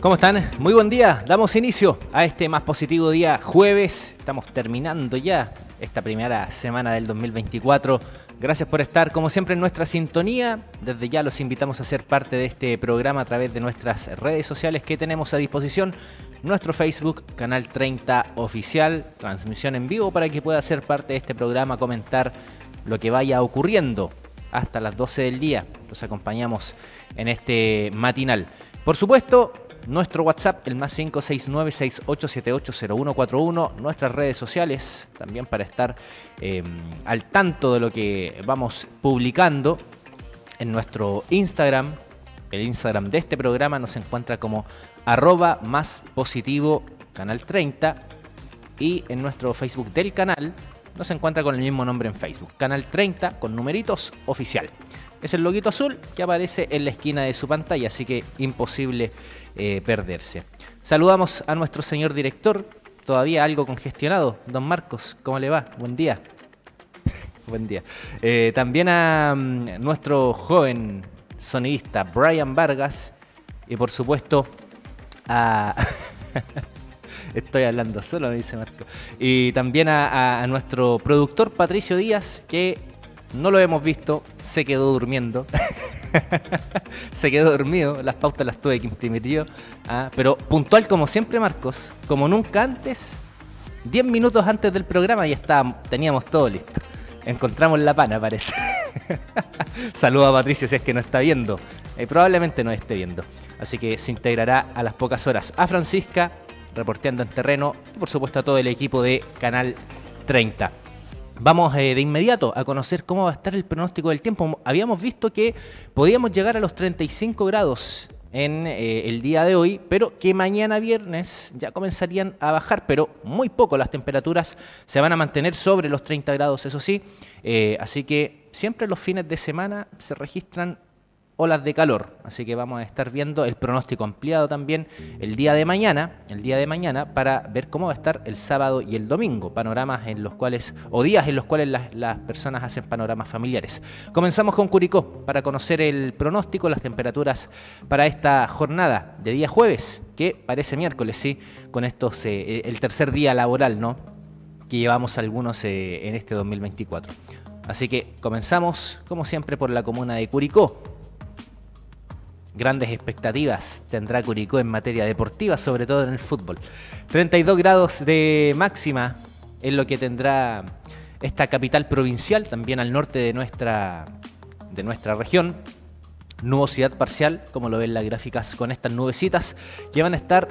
¿Cómo están? Muy buen día. Damos inicio a este más positivo día jueves. Estamos terminando ya esta primera semana del 2024. Gracias por estar, como siempre, en nuestra sintonía. Desde ya los invitamos a ser parte de este programa a través de nuestras redes sociales que tenemos a disposición. Nuestro Facebook, Canal 30 Oficial, transmisión en vivo para que pueda ser parte de este programa, comentar lo que vaya ocurriendo hasta las 12 del día. Los acompañamos en este matinal. Por supuesto, nuestro WhatsApp, el más 569-6878-0141, nuestras redes sociales, también para estar eh, al tanto de lo que vamos publicando en nuestro Instagram. El Instagram de este programa nos encuentra como arroba más positivo canal 30 y en nuestro Facebook del canal nos encuentra con el mismo nombre en Facebook, canal 30 con numeritos oficial. Es el loguito azul que aparece en la esquina de su pantalla, así que imposible eh, perderse. Saludamos a nuestro señor director, todavía algo congestionado, don Marcos, ¿cómo le va? Buen día. Buen día. Eh, también a mm, nuestro joven sonidista Brian Vargas y por supuesto a... Estoy hablando solo, me dice Marco. Y también a, a nuestro productor Patricio Díaz, que no lo hemos visto, se quedó durmiendo. se quedó dormido, las pautas las tuve que imprimir yo. Ah, pero puntual como siempre, Marcos, como nunca antes, 10 minutos antes del programa ya estábamos, teníamos todo listo. Encontramos la pana, parece. Saludo a Patricio si es que no está viendo. Eh, probablemente no esté viendo. Así que se integrará a las pocas horas a Francisca, reporteando en terreno, y por supuesto a todo el equipo de Canal 30. Vamos eh, de inmediato a conocer cómo va a estar el pronóstico del tiempo. Habíamos visto que podíamos llegar a los 35 grados en eh, el día de hoy, pero que mañana viernes ya comenzarían a bajar, pero muy poco. Las temperaturas se van a mantener sobre los 30 grados, eso sí. Eh, así que siempre los fines de semana se registran olas de calor. Así que vamos a estar viendo el pronóstico ampliado también el día de mañana, el día de mañana, para ver cómo va a estar el sábado y el domingo, panoramas en los cuales, o días en los cuales las, personas hacen panoramas familiares. Comenzamos con Curicó para conocer el pronóstico, las temperaturas para esta jornada de día jueves, que parece miércoles, sí, con estos, eh, el tercer día laboral, ¿no? Que llevamos algunos eh, en este 2024. Así que comenzamos, como siempre, por la comuna de Curicó grandes expectativas tendrá Curicó en materia deportiva, sobre todo en el fútbol. 32 grados de máxima es lo que tendrá esta capital provincial, también al norte de nuestra, de nuestra región. Nubosidad parcial, como lo ven las gráficas con estas nubecitas, que van a estar,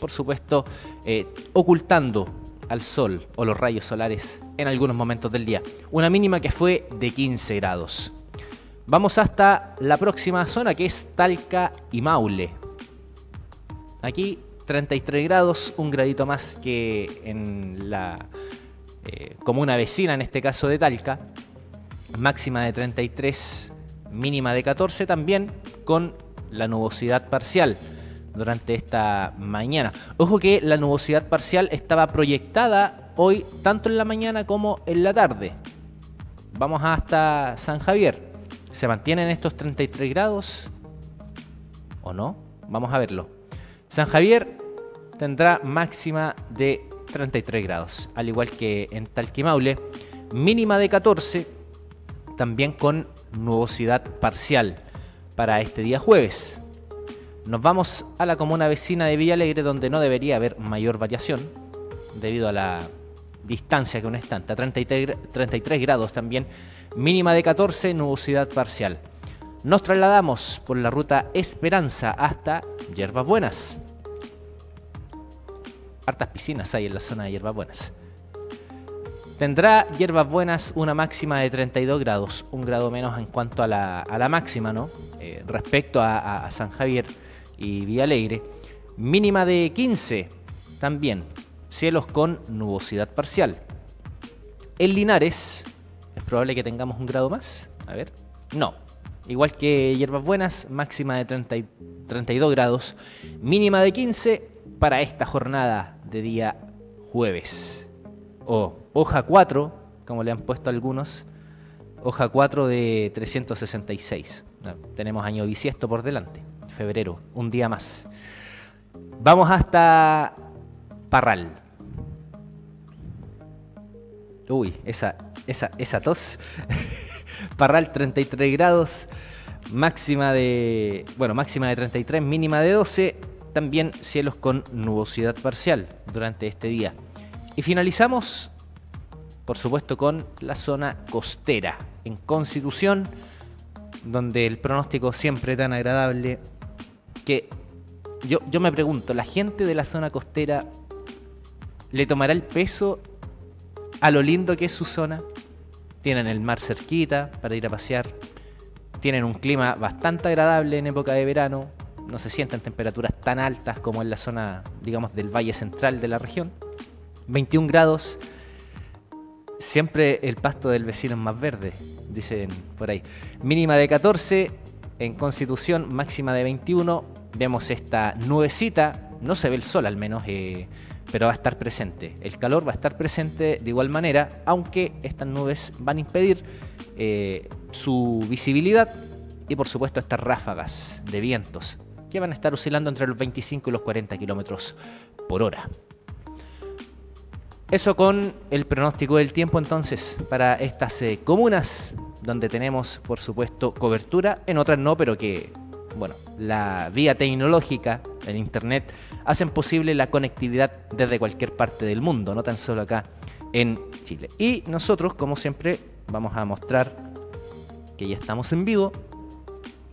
por supuesto, eh, ocultando al sol o los rayos solares en algunos momentos del día. Una mínima que fue de 15 grados. Vamos hasta la próxima zona que es Talca y Maule. Aquí 33 grados, un gradito más que en la eh, comuna vecina, en este caso de Talca. Máxima de 33, mínima de 14 también con la nubosidad parcial durante esta mañana. Ojo que la nubosidad parcial estaba proyectada hoy tanto en la mañana como en la tarde. Vamos hasta San Javier. ¿Se mantienen estos 33 grados o no? Vamos a verlo. San Javier tendrá máxima de 33 grados, al igual que en Talquimaule, mínima de 14, también con nubosidad parcial para este día jueves. Nos vamos a la comuna vecina de Villa Alegre, donde no debería haber mayor variación, debido a la distancia que uno está, a 33, 33 grados también mínima de 14, nubosidad parcial. Nos trasladamos por la ruta Esperanza hasta Hierbas Buenas. Hartas piscinas hay en la zona de Hierbas Buenas. Tendrá Hierbas Buenas una máxima de 32 grados, un grado menos en cuanto a la, máxima, ¿no? Eh, respecto a, a, San Javier y Villa Alegre. Mínima de 15 también, cielos con nubosidad parcial. En Linares es probable que tengamos un grado más. A ver. No. Igual que hierbas buenas, máxima de 32 grados, mínima de 15 para esta jornada de día jueves. O hoja 4, como le han puesto algunos, hoja 4 de 366. tenemos año bisiesto por delante, febrero, un día más. Vamos hasta Parral. Uy, esa, esa, esa tos. Parral 33 grados, máxima de, bueno, máxima de 33, mínima de 12. También cielos con nubosidad parcial durante este día. Y finalizamos, por supuesto, con la zona costera, en Constitución, donde el pronóstico siempre tan agradable que yo, yo me pregunto, ¿la gente de la zona costera le tomará el peso a lo lindo que es su zona? Tienen el mar cerquita para ir a pasear, tienen un clima bastante agradable en época de verano, no se sienten temperaturas tan altas como en la zona, digamos, del valle central de la región. 21 grados, siempre el pasto del vecino es más verde, dicen por ahí. Mínima de 14, en Constitución máxima de 21, vemos esta nubecita, no se ve el sol al menos, eh, pero va a estar presente. El calor va a estar presente de igual manera, aunque estas nubes van a impedir eh, su visibilidad y por supuesto estas ráfagas de vientos que van a estar oscilando entre los 25 y los 40 kilómetros por hora. Eso con el pronóstico del tiempo entonces para estas eh, comunas donde tenemos por supuesto cobertura, en otras no, pero que bueno, la vía tecnológica, el Internet, hacen posible la conectividad desde cualquier parte del mundo, no tan solo acá en Chile. Y nosotros, como siempre, vamos a mostrar que ya estamos en vivo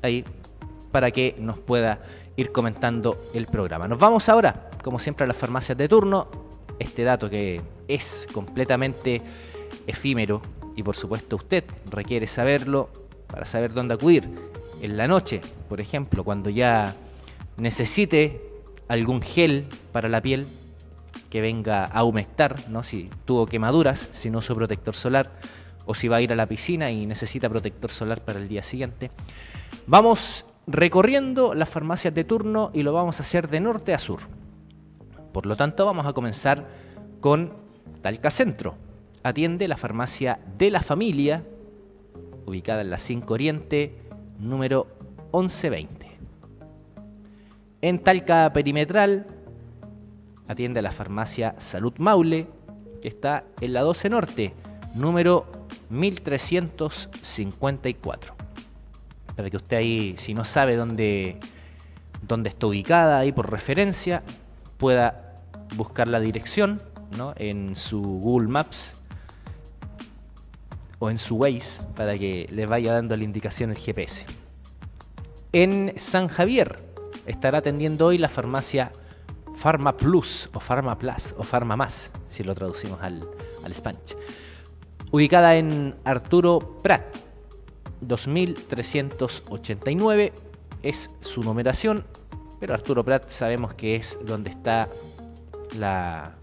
ahí para que nos pueda ir comentando el programa. Nos vamos ahora, como siempre, a las farmacias de turno. Este dato que es completamente efímero y por supuesto usted requiere saberlo para saber dónde acudir en la noche, por ejemplo, cuando ya necesite algún gel para la piel que venga a humectar, ¿no? si tuvo quemaduras, si no su protector solar, o si va a ir a la piscina y necesita protector solar para el día siguiente. Vamos recorriendo las farmacias de turno y lo vamos a hacer de norte a sur. Por lo tanto, vamos a comenzar con Talca Centro. Atiende la farmacia de la familia, ubicada en la 5 Oriente, número 1120. En Talca Perimetral atiende a la farmacia Salud Maule, que está en la 12 Norte, número 1354. Para que usted ahí, si no sabe dónde, dónde está ubicada, ahí por referencia, pueda buscar la dirección ¿no? en su Google Maps o en su Waze para que le vaya dando la indicación el GPS. En San Javier estará atendiendo hoy la farmacia Pharma Plus o Pharma Plus o Pharma Más, si lo traducimos al, al Spanish. Ubicada en Arturo Prat, 2389 es su numeración, pero Arturo Prat sabemos que es donde está la,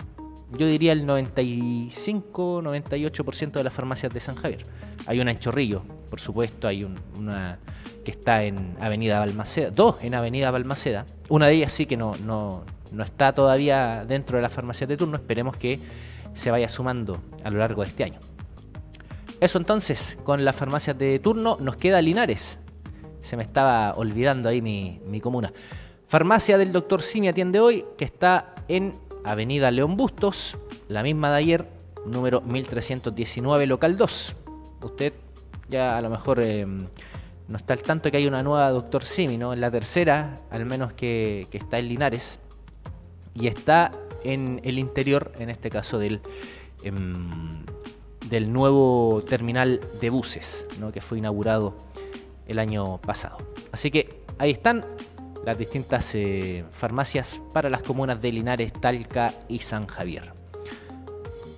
yo diría el 95-98% de las farmacias de San Javier. Hay una en Chorrillo, por supuesto, hay una que está en Avenida Balmaceda, dos en Avenida Balmaceda. Una de ellas sí que no, no, no está todavía dentro de las farmacias de turno, esperemos que se vaya sumando a lo largo de este año. Eso entonces, con las farmacias de turno nos queda Linares. Se me estaba olvidando ahí mi, mi comuna. Farmacia del Doctor Simi atiende hoy, que está en Avenida León Bustos, la misma de ayer, número 1319, local 2. Usted ya a lo mejor eh, no está al tanto que hay una nueva Doctor Simi, ¿no? En la tercera, al menos que, está en Linares, y está en el interior, en este caso del, em, del nuevo terminal de buses, ¿no? que fue inaugurado el año pasado. Así que ahí están las distintas eh, farmacias para las comunas de Linares, Talca y San Javier.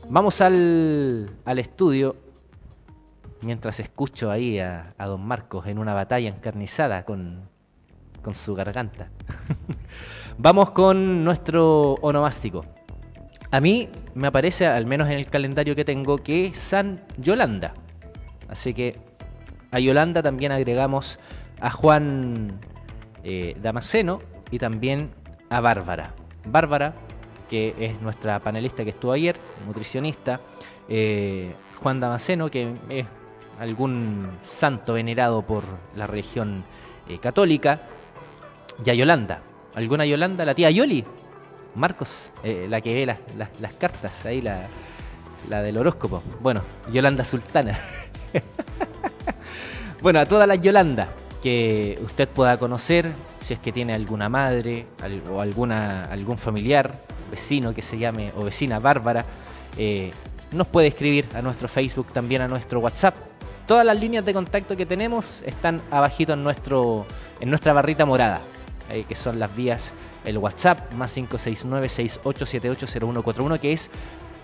Vamos al, estudio mientras escucho ahí a, don Marcos en una batalla encarnizada con, con su garganta. Vamos con nuestro onomástico. A mí me aparece, al menos en el calendario que tengo, que es San Yolanda. Así que a Yolanda también agregamos a Juan eh, Damasceno y también a Bárbara. Bárbara, que es nuestra panelista que estuvo ayer, nutricionista, eh, Juan Damasceno, que es algún santo venerado por la religión eh, católica, y a Yolanda, ¿Alguna Yolanda? ¿La tía Yoli? Marcos, eh, la que ve las, cartas, ahí la, la del horóscopo. Bueno, Yolanda Sultana. bueno, a todas las Yolanda que usted pueda conocer, si es que tiene alguna madre o alguna, algún familiar, vecino que se llame, o vecina Bárbara, eh, nos puede escribir a nuestro Facebook, también a nuestro WhatsApp. Todas las líneas de contacto que tenemos están abajito en, nuestro, en nuestra barrita morada, eh, que son las vías, el WhatsApp, más 569-6878-0141, que es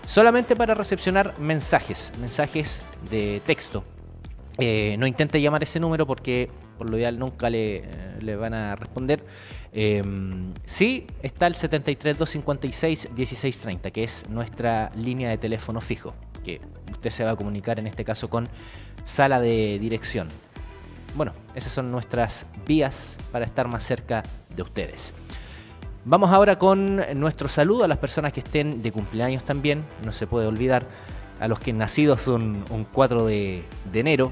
solamente para recepcionar mensajes, mensajes de texto. Eh, no intente llamar ese número porque por lo ideal nunca le, eh, le van a responder. Eh, sí, está el 73256-1630, que es nuestra línea de teléfono fijo, que usted se va a comunicar en este caso con sala de dirección. Bueno, esas son nuestras vías para estar más cerca de ustedes. Vamos ahora con nuestro saludo a las personas que estén de cumpleaños también. No se puede olvidar a los que nacidos un, un 4 de, de enero.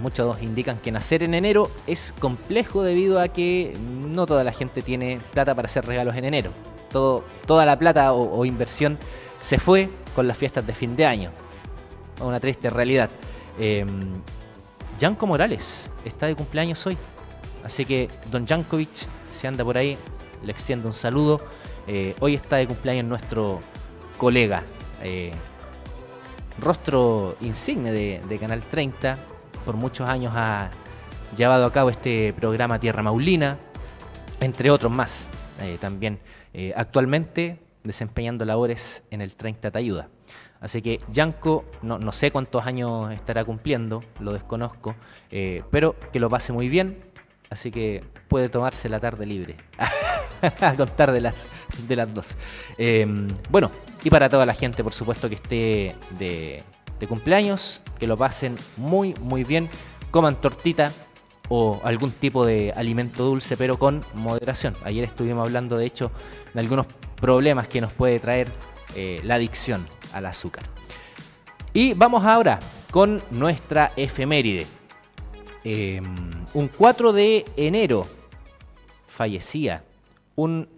Muchos indican que nacer en enero es complejo debido a que no toda la gente tiene plata para hacer regalos en enero. Todo, toda la plata o, inversión se fue con las fiestas de fin de año. Una triste realidad. Eh, Janko Morales está de cumpleaños hoy. Así que, don Jankovic, si anda por ahí, le extiendo un saludo. Eh, hoy está de cumpleaños nuestro colega, eh, rostro insigne de Canal 30. Por muchos años ha llevado a cabo este programa Tierra Maulina, entre otros más. eh, también eh, actualmente desempeñando labores en el 30 Te Ayuda. Así que Yanko, no, no sé cuántos años estará cumpliendo, lo desconozco, eh, pero que lo pase muy bien, así que puede tomarse la tarde libre, a contar de las, de las dos. Eh, bueno, y para toda la gente, por supuesto, que esté de, de cumpleaños, que lo pasen muy, muy bien, coman tortita o algún tipo de alimento dulce, pero con moderación. Ayer estuvimos hablando, de hecho, de algunos problemas que nos puede traer eh, la adicción al azúcar. Y vamos ahora con nuestra efeméride. Eh, un 4 de enero fallecía un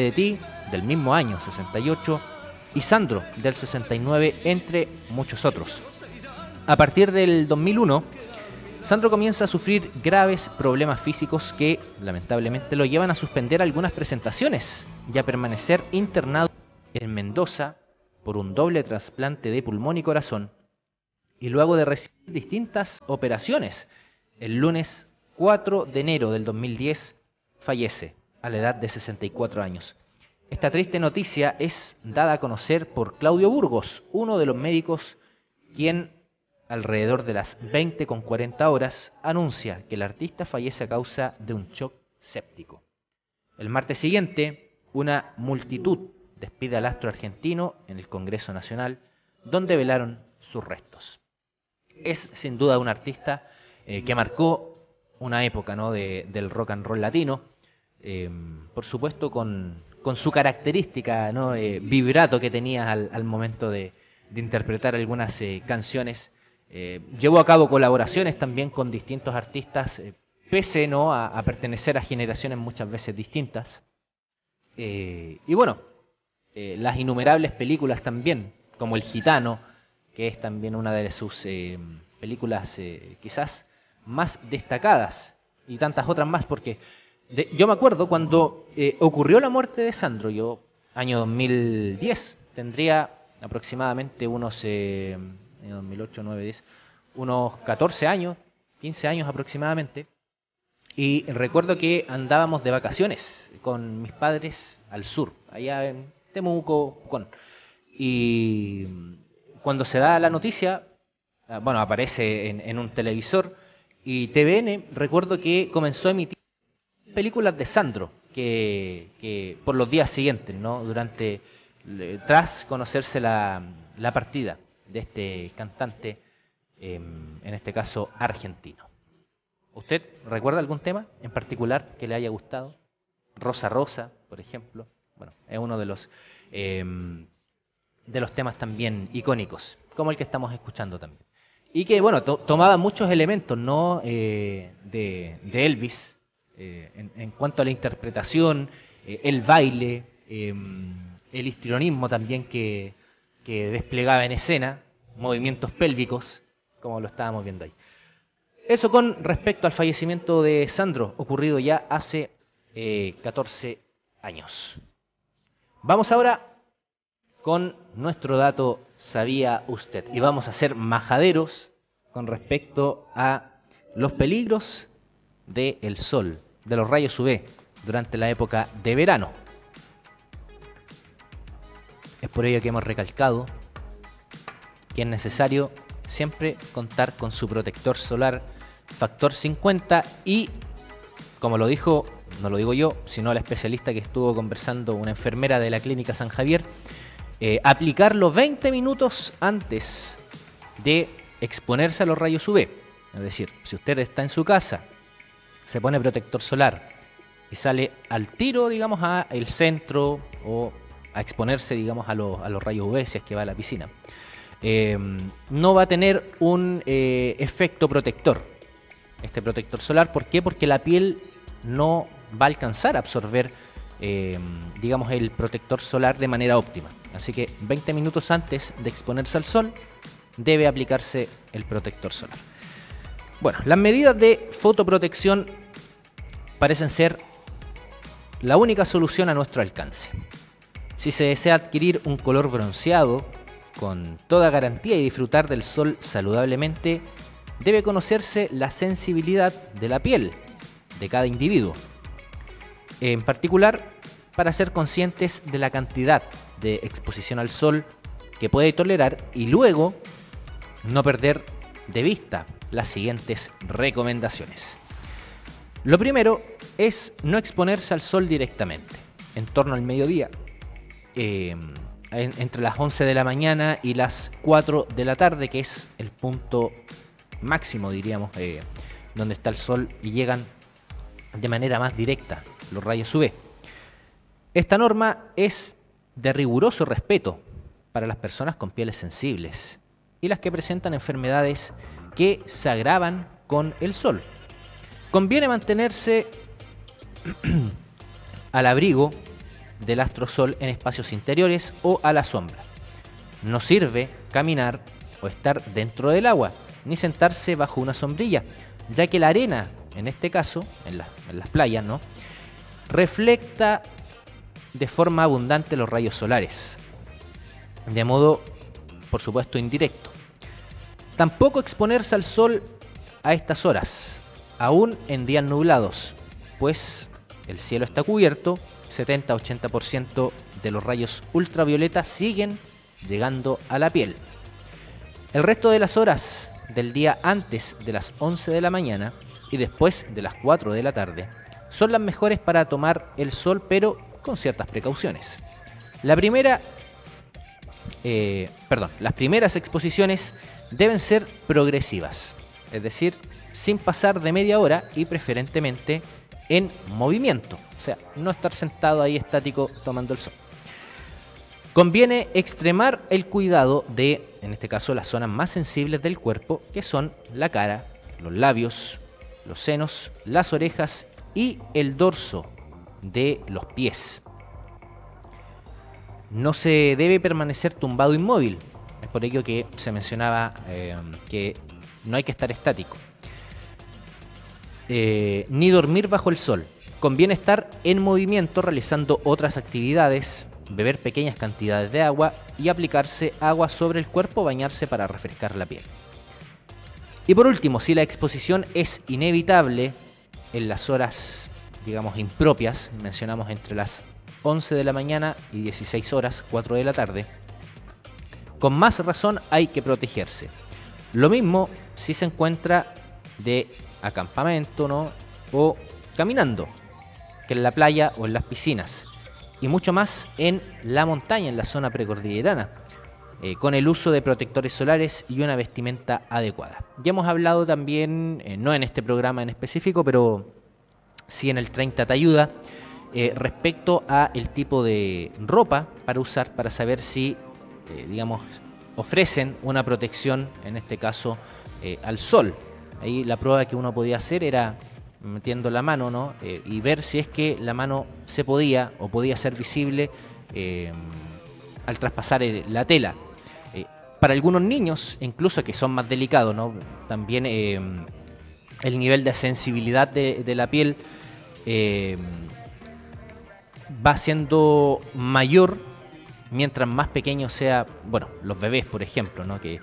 de ti, del mismo año, 68, y Sandro, del 69, entre muchos otros. A partir del 2001, Sandro comienza a sufrir graves problemas físicos que lamentablemente lo llevan a suspender algunas presentaciones y a permanecer internado en Mendoza por un doble trasplante de pulmón y corazón y luego de recibir distintas operaciones. El lunes 4 de enero del 2010 fallece a la edad de 64 años. Esta triste noticia es dada a conocer por Claudio Burgos, uno de los médicos quien alrededor de las 20 con 40 horas anuncia que el artista fallece a causa de un shock séptico. El martes siguiente, una multitud despide al astro argentino en el Congreso Nacional, donde velaron sus restos. Es sin duda un artista eh, que marcó una época ¿no? del rock and roll latino, eh, por supuesto con, su característica ¿no? Eh, vibrato que tenía al, momento de, interpretar algunas canciones. llevó a cabo colaboraciones también con distintos artistas, pese ¿no? a, pertenecer a generaciones muchas veces distintas. y bueno, eh, las innumerables películas también, como El Gitano, que es también una de sus eh, películas eh, quizás más destacadas, y tantas otras más, porque yo me acuerdo cuando ocurrió la muerte de Sandro, yo año 2010, tendría aproximadamente unos, 2008, 9, 10, unos 14 años, 15 años aproximadamente, y recuerdo que andábamos de vacaciones con mis padres al sur, allá en Temuco, con. Y cuando se da la noticia, ah, bueno, aparece en, un televisor y TVN, recuerdo que comenzó a emitir películas de Sandro, que, por los días siguientes, ¿no? Durante, tras conocerse la, la partida de este cantante, em, en este caso argentino. ¿Usted recuerda algún tema en particular que le haya gustado? Rosa Rosa, por ejemplo. Bueno, es uno de los, em, de los temas también icónicos, como el que estamos escuchando también. Y que, bueno, tomaba muchos elementos, ¿no? Eh, de, Elvis, eh, en, cuanto a la interpretación, eh, el baile, em, el histrionismo también que, desplegaba en escena, movimientos pélvicos, como lo estábamos viendo ahí. Eso con respecto al fallecimiento de Sandro, ocurrido ya hace 14 años. Vamos ahora con nuestro dato ¿Sabía usted? Y vamos a ser majaderos con respecto a los peligros del sol, de los rayos UV durante la época de verano. Es por ello que hemos recalcado que es necesario siempre contar con su protector solar factor 50 y, como lo dijo no lo digo yo, sino la especialista que estuvo conversando, una enfermera de la clínica San Javier, eh, aplicarlo 20 minutos antes de exponerse a los rayos UV. Es decir, si usted está en su casa, se pone protector solar y sale al tiro, digamos, al centro o a exponerse, digamos, a, los rayos UV si es que va a la piscina, eh, no va a tener un eh, efecto protector. Este protector solar, ¿por qué? Porque la piel no va a alcanzar a absorber, eh, digamos, el protector solar de manera óptima. Así que 20 minutos antes de exponerse al sol, debe aplicarse el protector solar. Bueno, las medidas de fotoprotección parecen ser la única solución a nuestro alcance. Si se desea adquirir un color bronceado con toda garantía y disfrutar del sol saludablemente, debe conocerse la sensibilidad de la piel de cada individuo en particular para ser conscientes de la cantidad de exposición al sol que puede tolerar y luego no perder de vista las siguientes recomendaciones. Lo primero es no exponerse al sol directamente, en torno al mediodía, em, entre las 11 de la mañana y las 4 de la tarde, que es el punto máximo, diríamos, eh, donde está el sol y llegan de manera más directa los rayos UV. Esta norma es de riguroso respeto para las personas con pieles sensibles y las que presentan enfermedades que se agravan con el sol. Conviene mantenerse al abrigo del astrosol en espacios interiores o a la sombra. No sirve caminar o estar dentro del agua, ni sentarse bajo una sombrilla, ya que la arena, en este caso, en, las playas, ¿no? reflecta de forma abundante los rayos solares, de modo, por supuesto, indirecto. Tampoco exponerse al sol a estas horas, aún en días nublados, pues el cielo está cubierto, 70-80% de los rayos ultravioleta siguen llegando a la piel. El resto de las horas del día antes de las 11 de la mañana y después de las 4 de la tarde son las mejores para tomar el sol, pero con ciertas precauciones. La primera, eh, perdón, las primeras exposiciones deben ser progresivas, es decir, sin pasar de media hora y preferentemente en movimiento, o sea, no estar sentado ahí estático tomando el sol. Conviene extremar el cuidado de, en este caso, las zonas más sensibles del cuerpo, que son la cara, los labios, los senos, las orejas y el dorso de los pies. No se debe permanecer tumbado inmóvil, es por ello que se mencionaba eh, que no hay que estar estático. Eh, ni dormir bajo el sol. Conviene estar en movimiento realizando otras actividades, beber pequeñas cantidades de agua y aplicarse agua sobre el cuerpo, bañarse para refrescar la piel. Y por último, si la exposición es inevitable en las horas, digamos, impropias, mencionamos entre las 11 de la mañana y 16 horas, 4 de la tarde, con más razón hay que protegerse. Lo mismo si se encuentra de acampamento, ¿no? O caminando, que en la playa o en las piscinas. Y mucho más en la montaña, en la zona precordillerana, eh, con el uso de protectores solares y una vestimenta adecuada. Ya hemos hablado también, eh, no en este programa en específico, pero sí en el 30 te ayuda, eh, respecto a el tipo de ropa para usar para saber si, digamos, ofrecen una protección, en este caso, al sol. Ahí la prueba que uno podía hacer era metiendo la mano, ¿no? Eh, y ver si es que la mano se podía o podía ser visible eh, al traspasar la tela. Eh, para algunos niños, incluso que son más delicados, ¿no? También el nivel de sensibilidad de la piel va siendo mayor mientras más pequeño sea, bueno, los bebés, por ejemplo, ¿no? Que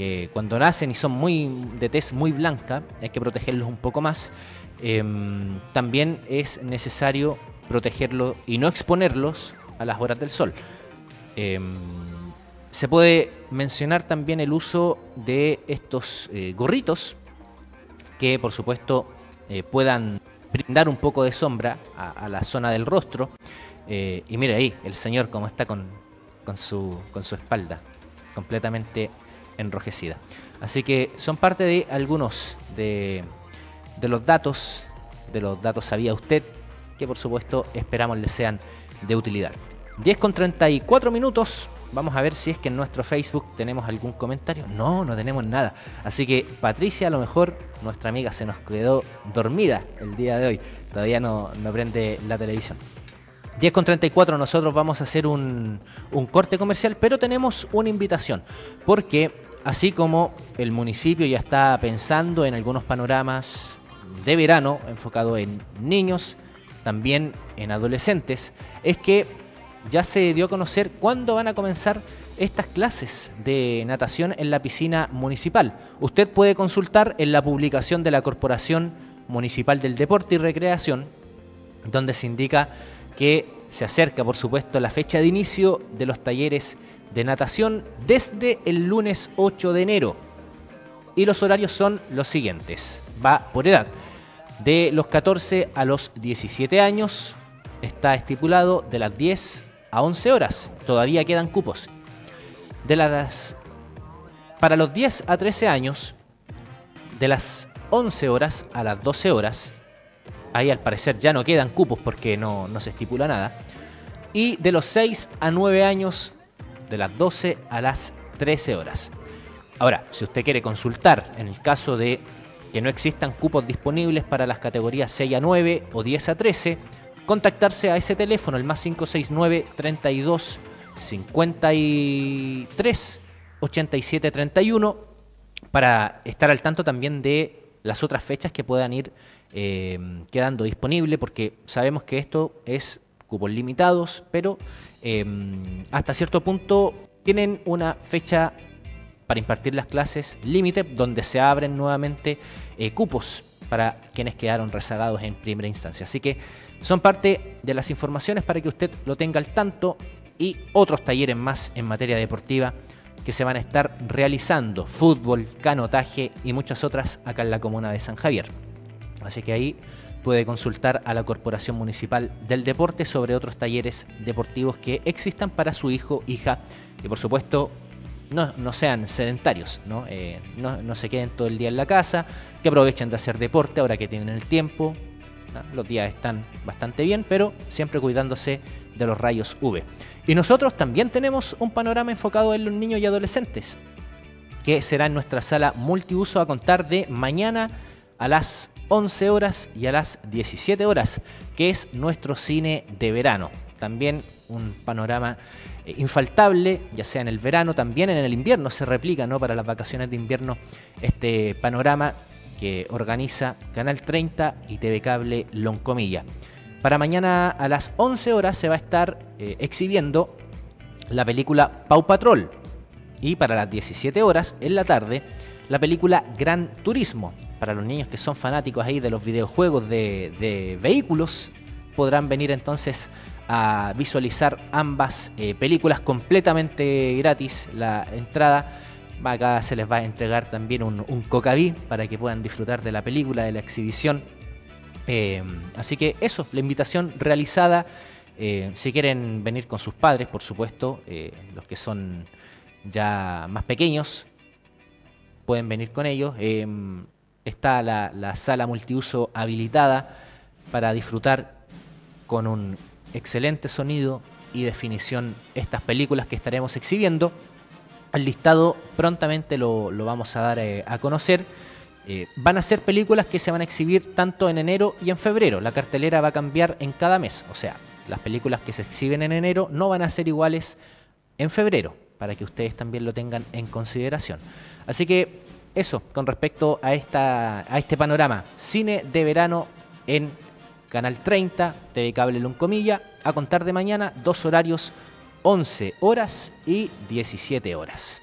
que cuando nacen y son muy de tez muy blanca, hay que protegerlos un poco más. Em, también es necesario protegerlos y no exponerlos a las horas del sol. Em, se puede mencionar también el uso de estos eh, gorritos que por supuesto eh, puedan brindar un poco de sombra a, la zona del rostro. Eh, y mire ahí, el señor como está con, con, su, con su espalda completamente enrojecida. Así que son parte de algunos de, los datos, de los datos sabía usted, que por supuesto esperamos les sean de utilidad. 10 con 34 minutos. Vamos a ver si es que en nuestro Facebook tenemos algún comentario. No, no tenemos nada. Así que Patricia, a lo mejor nuestra amiga se nos quedó dormida el día de hoy. Todavía no, no prende la televisión. 10 con 34 nosotros vamos a hacer un, un corte comercial, pero tenemos una invitación. Porque Así como el municipio ya está pensando en algunos panoramas de verano enfocado en niños, también en adolescentes, es que ya se dio a conocer cuándo van a comenzar estas clases de natación en la piscina municipal. Usted puede consultar en la publicación de la Corporación Municipal del Deporte y Recreación, donde se indica que se acerca, por supuesto, la fecha de inicio de los talleres de natación desde el lunes 8 de enero. Y los horarios son los siguientes. Va por edad. De los 14 a los 17 años está estipulado de las 10 a 11 horas. Todavía quedan cupos. De las para los 10 a 13 años de las 11 horas a las 12 horas. Ahí al parecer ya no quedan cupos porque no, se estipula nada. Y de los 6 a 9 años de las 12 a las 13 horas. Ahora, si usted quiere consultar en el caso de que no existan cupos disponibles para las categorías 6 a 9 o 10 a 13, contactarse a ese teléfono, el más 569 32 53 87 31, para estar al tanto también de las otras fechas que puedan ir eh, quedando disponibles, porque sabemos que esto es cupos limitados, pero eh, hasta cierto punto tienen una fecha para impartir las clases límite, donde se abren nuevamente eh, cupos para quienes quedaron rezagados en primera instancia. Así que son parte de las informaciones para que usted lo tenga al tanto y otros talleres más en materia deportiva que se van a estar realizando, fútbol, canotaje y muchas otras acá en la comuna de San Javier. Así que ahí puede consultar a la Corporación Municipal del Deporte sobre otros talleres deportivos que existan para su hijo, hija y por supuesto no, sean sedentarios, eh, ¿no? ¿no? se queden todo el día en la casa, que aprovechen de hacer deporte ahora que tienen el tiempo. Los días están bastante bien, pero siempre cuidándose de los rayos UV. Y nosotros también tenemos un panorama enfocado en los niños y adolescentes, que será en nuestra sala multiuso a contar de mañana a las 11 horas y a las 17 horas, que es nuestro cine de verano. También un panorama eh, infaltable, ya sea en el verano, también en el invierno se replica ¿no? para las vacaciones de invierno este panorama que organiza Canal 30 y TV Cable Loncomilla. Para mañana a las 11 horas se va a estar eh, exhibiendo la película Pau Patrol y para las 17 horas en la tarde la película Gran Turismo. Para los niños que son fanáticos ahí de los videojuegos de, vehículos podrán venir entonces a visualizar ambas eh, películas completamente gratis. La entrada acá se les va a entregar también un, un cocaví para que puedan disfrutar de la película, de la exhibición. Eh, así que eso, la invitación realizada. Eh, si quieren venir con sus padres, por supuesto, los que son ya más pequeños, pueden venir con ellos. Está la, la sala multiuso habilitada para disfrutar con un excelente sonido y definición estas películas que estaremos exhibiendo. Al listado prontamente lo, vamos a dar eh, a conocer. Eh, van a ser películas que se van a exhibir tanto en enero y en febrero. La cartelera va a cambiar en cada mes. O sea, las películas que se exhiben en enero no van a ser iguales en febrero, para que ustedes también lo tengan en consideración. Así que eso, con respecto a, esta, a este panorama, cine de verano en Canal 30, TV Cable Loncomilla, a contar de mañana, dos horarios, 11 horas y 17 horas.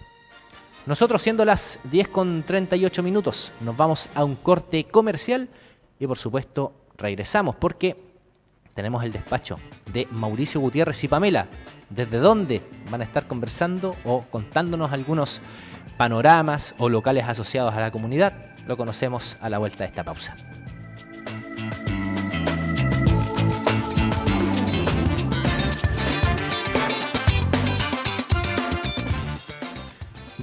Nosotros siendo las 10 con 38 minutos, nos vamos a un corte comercial y por supuesto regresamos porque tenemos el despacho de Mauricio Gutiérrez y Pamela. ¿Desde dónde van a estar conversando o contándonos algunos panoramas o locales asociados a la comunidad? Lo conocemos a la vuelta de esta pausa.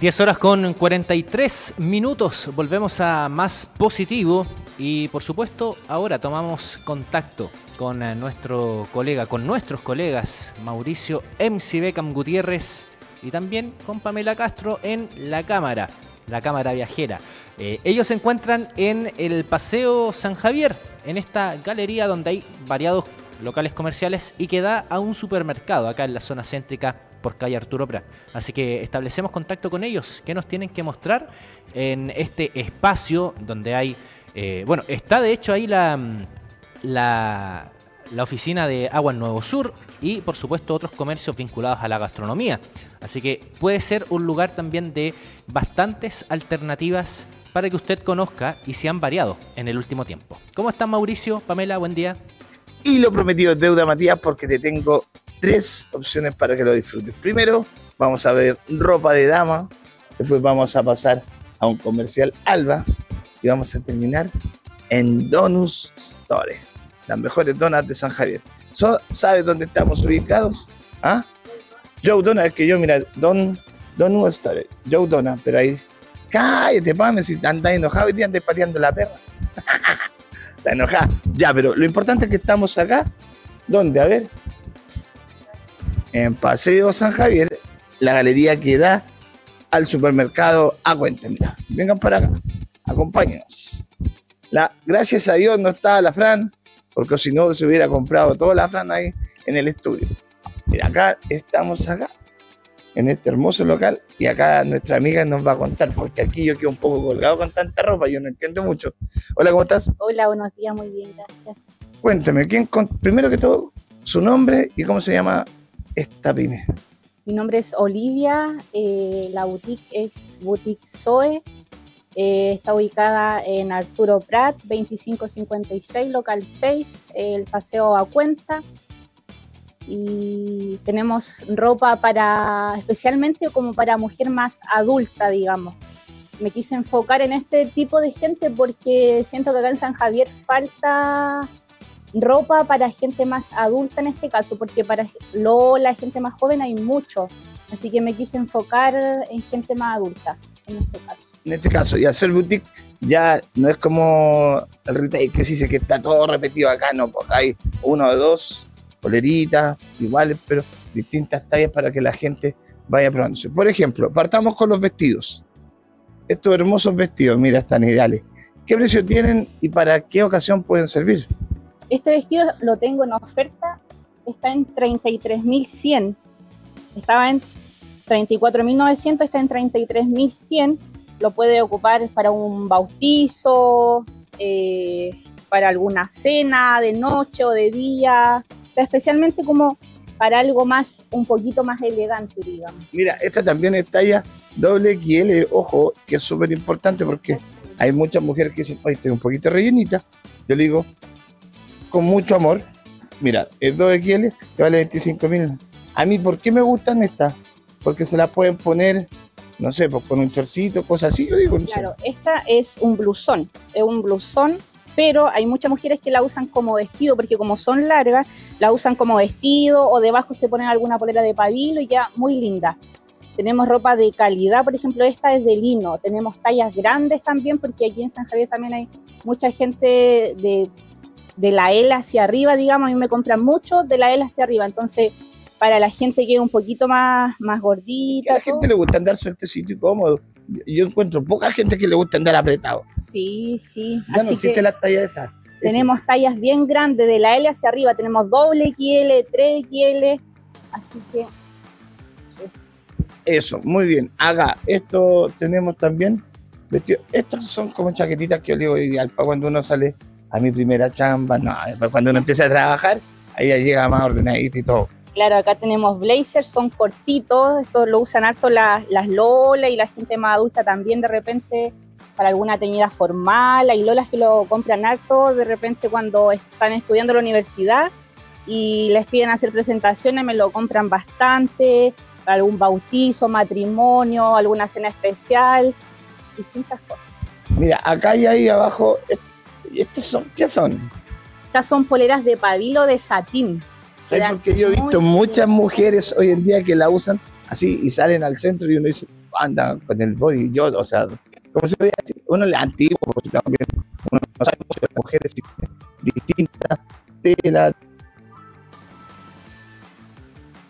10 horas con 43 minutos. Volvemos a más positivo y por supuesto ahora tomamos contacto con eh, nuestro colega, con nuestros colegas Mauricio MC Beckham Gutiérrez y también con Pamela Castro en la cámara, la cámara viajera. Eh, ellos se encuentran en el Paseo San Javier, en esta galería donde hay variados locales comerciales y que da a un supermercado acá en la zona céntrica por calle Arturo Prat. Así que establecemos contacto con ellos. ¿Qué nos tienen que mostrar en este espacio donde hay... Eh, bueno, está de hecho ahí la, la, la oficina de Agua Nuevo Sur y por supuesto otros comercios vinculados a la gastronomía. Así que puede ser un lugar también de bastantes alternativas para que usted conozca y se han variado en el último tiempo. ¿Cómo están Mauricio? Pamela, buen día. Y lo prometido es deuda, Matías, porque te tengo tres opciones para que lo disfrutes. Primero, vamos a ver ropa de dama, después vamos a pasar a un comercial Alba y vamos a terminar en Donus Store, las mejores donas de San Javier. ¿Sabes dónde estamos ubicados? ¿Ah? Joe Dona, es que yo, mira, Don, Donus Store, Joe Dona, pero ahí, cállate, pame, si andas enojado y te andas pateando la perra. Está enojada. Ya, pero lo importante es que estamos acá. ¿Dónde? A ver, en Paseo San Javier, la galería que da al supermercado Aguente. Mira, vengan para acá, acompáñenos. La, gracias a Dios no está la Fran, porque si no se hubiera comprado toda la frana ahí en el estudio. Mira, acá estamos acá, en este hermoso local, y acá nuestra amiga nos va a contar, porque aquí yo quedo un poco colgado con tanta ropa, yo no entiendo mucho. Hola, ¿cómo estás? Hola, buenos días, muy bien, gracias. Cuéntame, ¿quién con- primero que todo, su nombre y cómo se llama esta pyme? Mi nombre es Olivia, eh, la boutique es Boutique Zoe, eh, está ubicada en Arturo Prat, 2556, local 6, el paseo a cuenta. Y tenemos ropa para, especialmente como para mujer más adulta, digamos. Me quise enfocar en este tipo de gente porque siento que acá en San Javier falta ropa para gente más adulta en este caso, porque para Lola, gente más joven, hay mucho. Así que me quise enfocar en gente más adulta, en este caso. En este caso, y hacer boutique ya no es como el retail que se dice que está todo repetido acá, no, porque hay uno o dos poleritas iguales, pero distintas tallas para que la gente vaya probándose. Por ejemplo, partamos con los vestidos. Estos hermosos vestidos, mira, están ideales. ¿Qué precio tienen y para qué ocasión pueden servir? Este vestido lo tengo en oferta, está en 33.100. Estaba en 34.900, está en 33.100. Lo puede ocupar para un bautizo, eh, para alguna cena de noche o de día, especialmente como para algo más, un poquito más elegante, digamos. Mira, esta también es talla doble XL, ojo, que es súper importante porque hay muchas mujeres que dicen, oye, estoy un poquito rellenita. Yo le digo, con mucho amor, mira, es 2XL que vale 25 mil. A mí, ¿por qué me gustan estas? Porque se las pueden poner, no sé, pues con un chorcito, cosas así, yo digo, no sé. Claro, esta es un blusón, es un blusón, pero hay muchas mujeres que la usan como vestido, porque como son largas, la usan como vestido o debajo se ponen alguna polera de pabilo y ya muy linda. Tenemos ropa de calidad, por ejemplo, esta es de lino. Tenemos tallas grandes también, porque aquí en San Javier también hay mucha gente de, de la L hacia arriba, digamos. A mí me compran mucho de la L hacia arriba. Entonces, para la gente que es un poquito más, más Que a gordita. la todo, gente le gusta andar sueltecito y cómodo. Yo encuentro poca gente que le gusta andar apretado. Sí, sí. Ya no existe que la talla esa. Esa. tenemos tallas bien grandes, de la L hacia arriba. Tenemos doble XL, 3XL. Así que. es- Eso, muy bien. Haga, esto tenemos también vestidos. Estos son como chaquetitas que yo digo ideal para cuando uno sale a mi primera chamba. No, cuando uno empieza a trabajar, ahí ya llega más ordenadito y todo. Claro, acá tenemos blazers, son cortitos, esto lo usan harto las, las Lola y la gente más adulta también de repente para alguna teñida formal. Hay Lolas que lo compran harto de repente cuando están estudiando en la universidad y les piden hacer presentaciones, me lo compran bastante, para algún bautizo, matrimonio, alguna cena especial, distintas cosas. Mira, acá y ahí abajo, ¿y estos son? ¿Qué son? Estas son poleras de pabilo de satín. Porque yo he visto muchas mujeres hoy en día que la usan así y salen al centro y uno dice, anda con el body. Yo, o sea, como se podía decir, uno es antiguo, porque también. Uno no sabe mucho de mujeres distintas telas,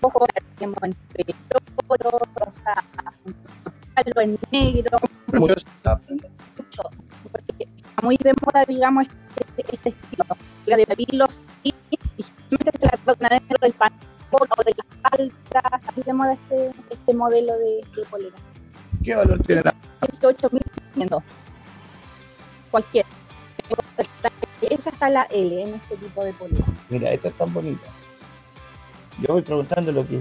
ojo, la tenemos en oro, rosa, en negro, mucho, porque está muy de moda, digamos, este, este estilo. La de y, y generalmente se la adentro del pantalón o de la falda, está muy de moda este, este modelo de, de polera. ¿Qué valor tiene la 18.500, cualquiera. Esa está la L en este tipo de polera. Mira, esta es tan bonita. Yo voy preguntando lo que.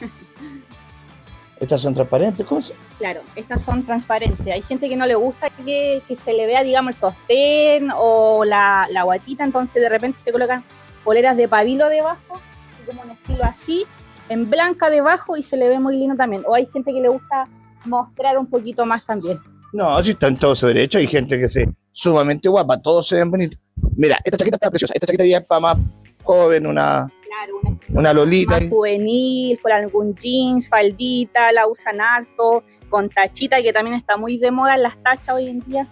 Estas son transparentes, ¿cómo Claro, estas son transparentes. Hay gente que no le gusta que, que se le vea, digamos, el sostén o la, la guatita, entonces de repente se colocan poleras de pabilo debajo, como un estilo así, en blanca debajo y se le ve muy lindo también. O hay gente que le gusta mostrar un poquito más también. No, si están todos su derecho, hay gente que se sumamente guapa, todos se ven bonitos. Mira, esta chaqueta está preciosa, esta chaqueta ya es para más joven, una, Claro, una lolita. más juvenil, con algún jeans, faldita, la usan harto, con tachita, que también está muy de moda en las tachas hoy en día.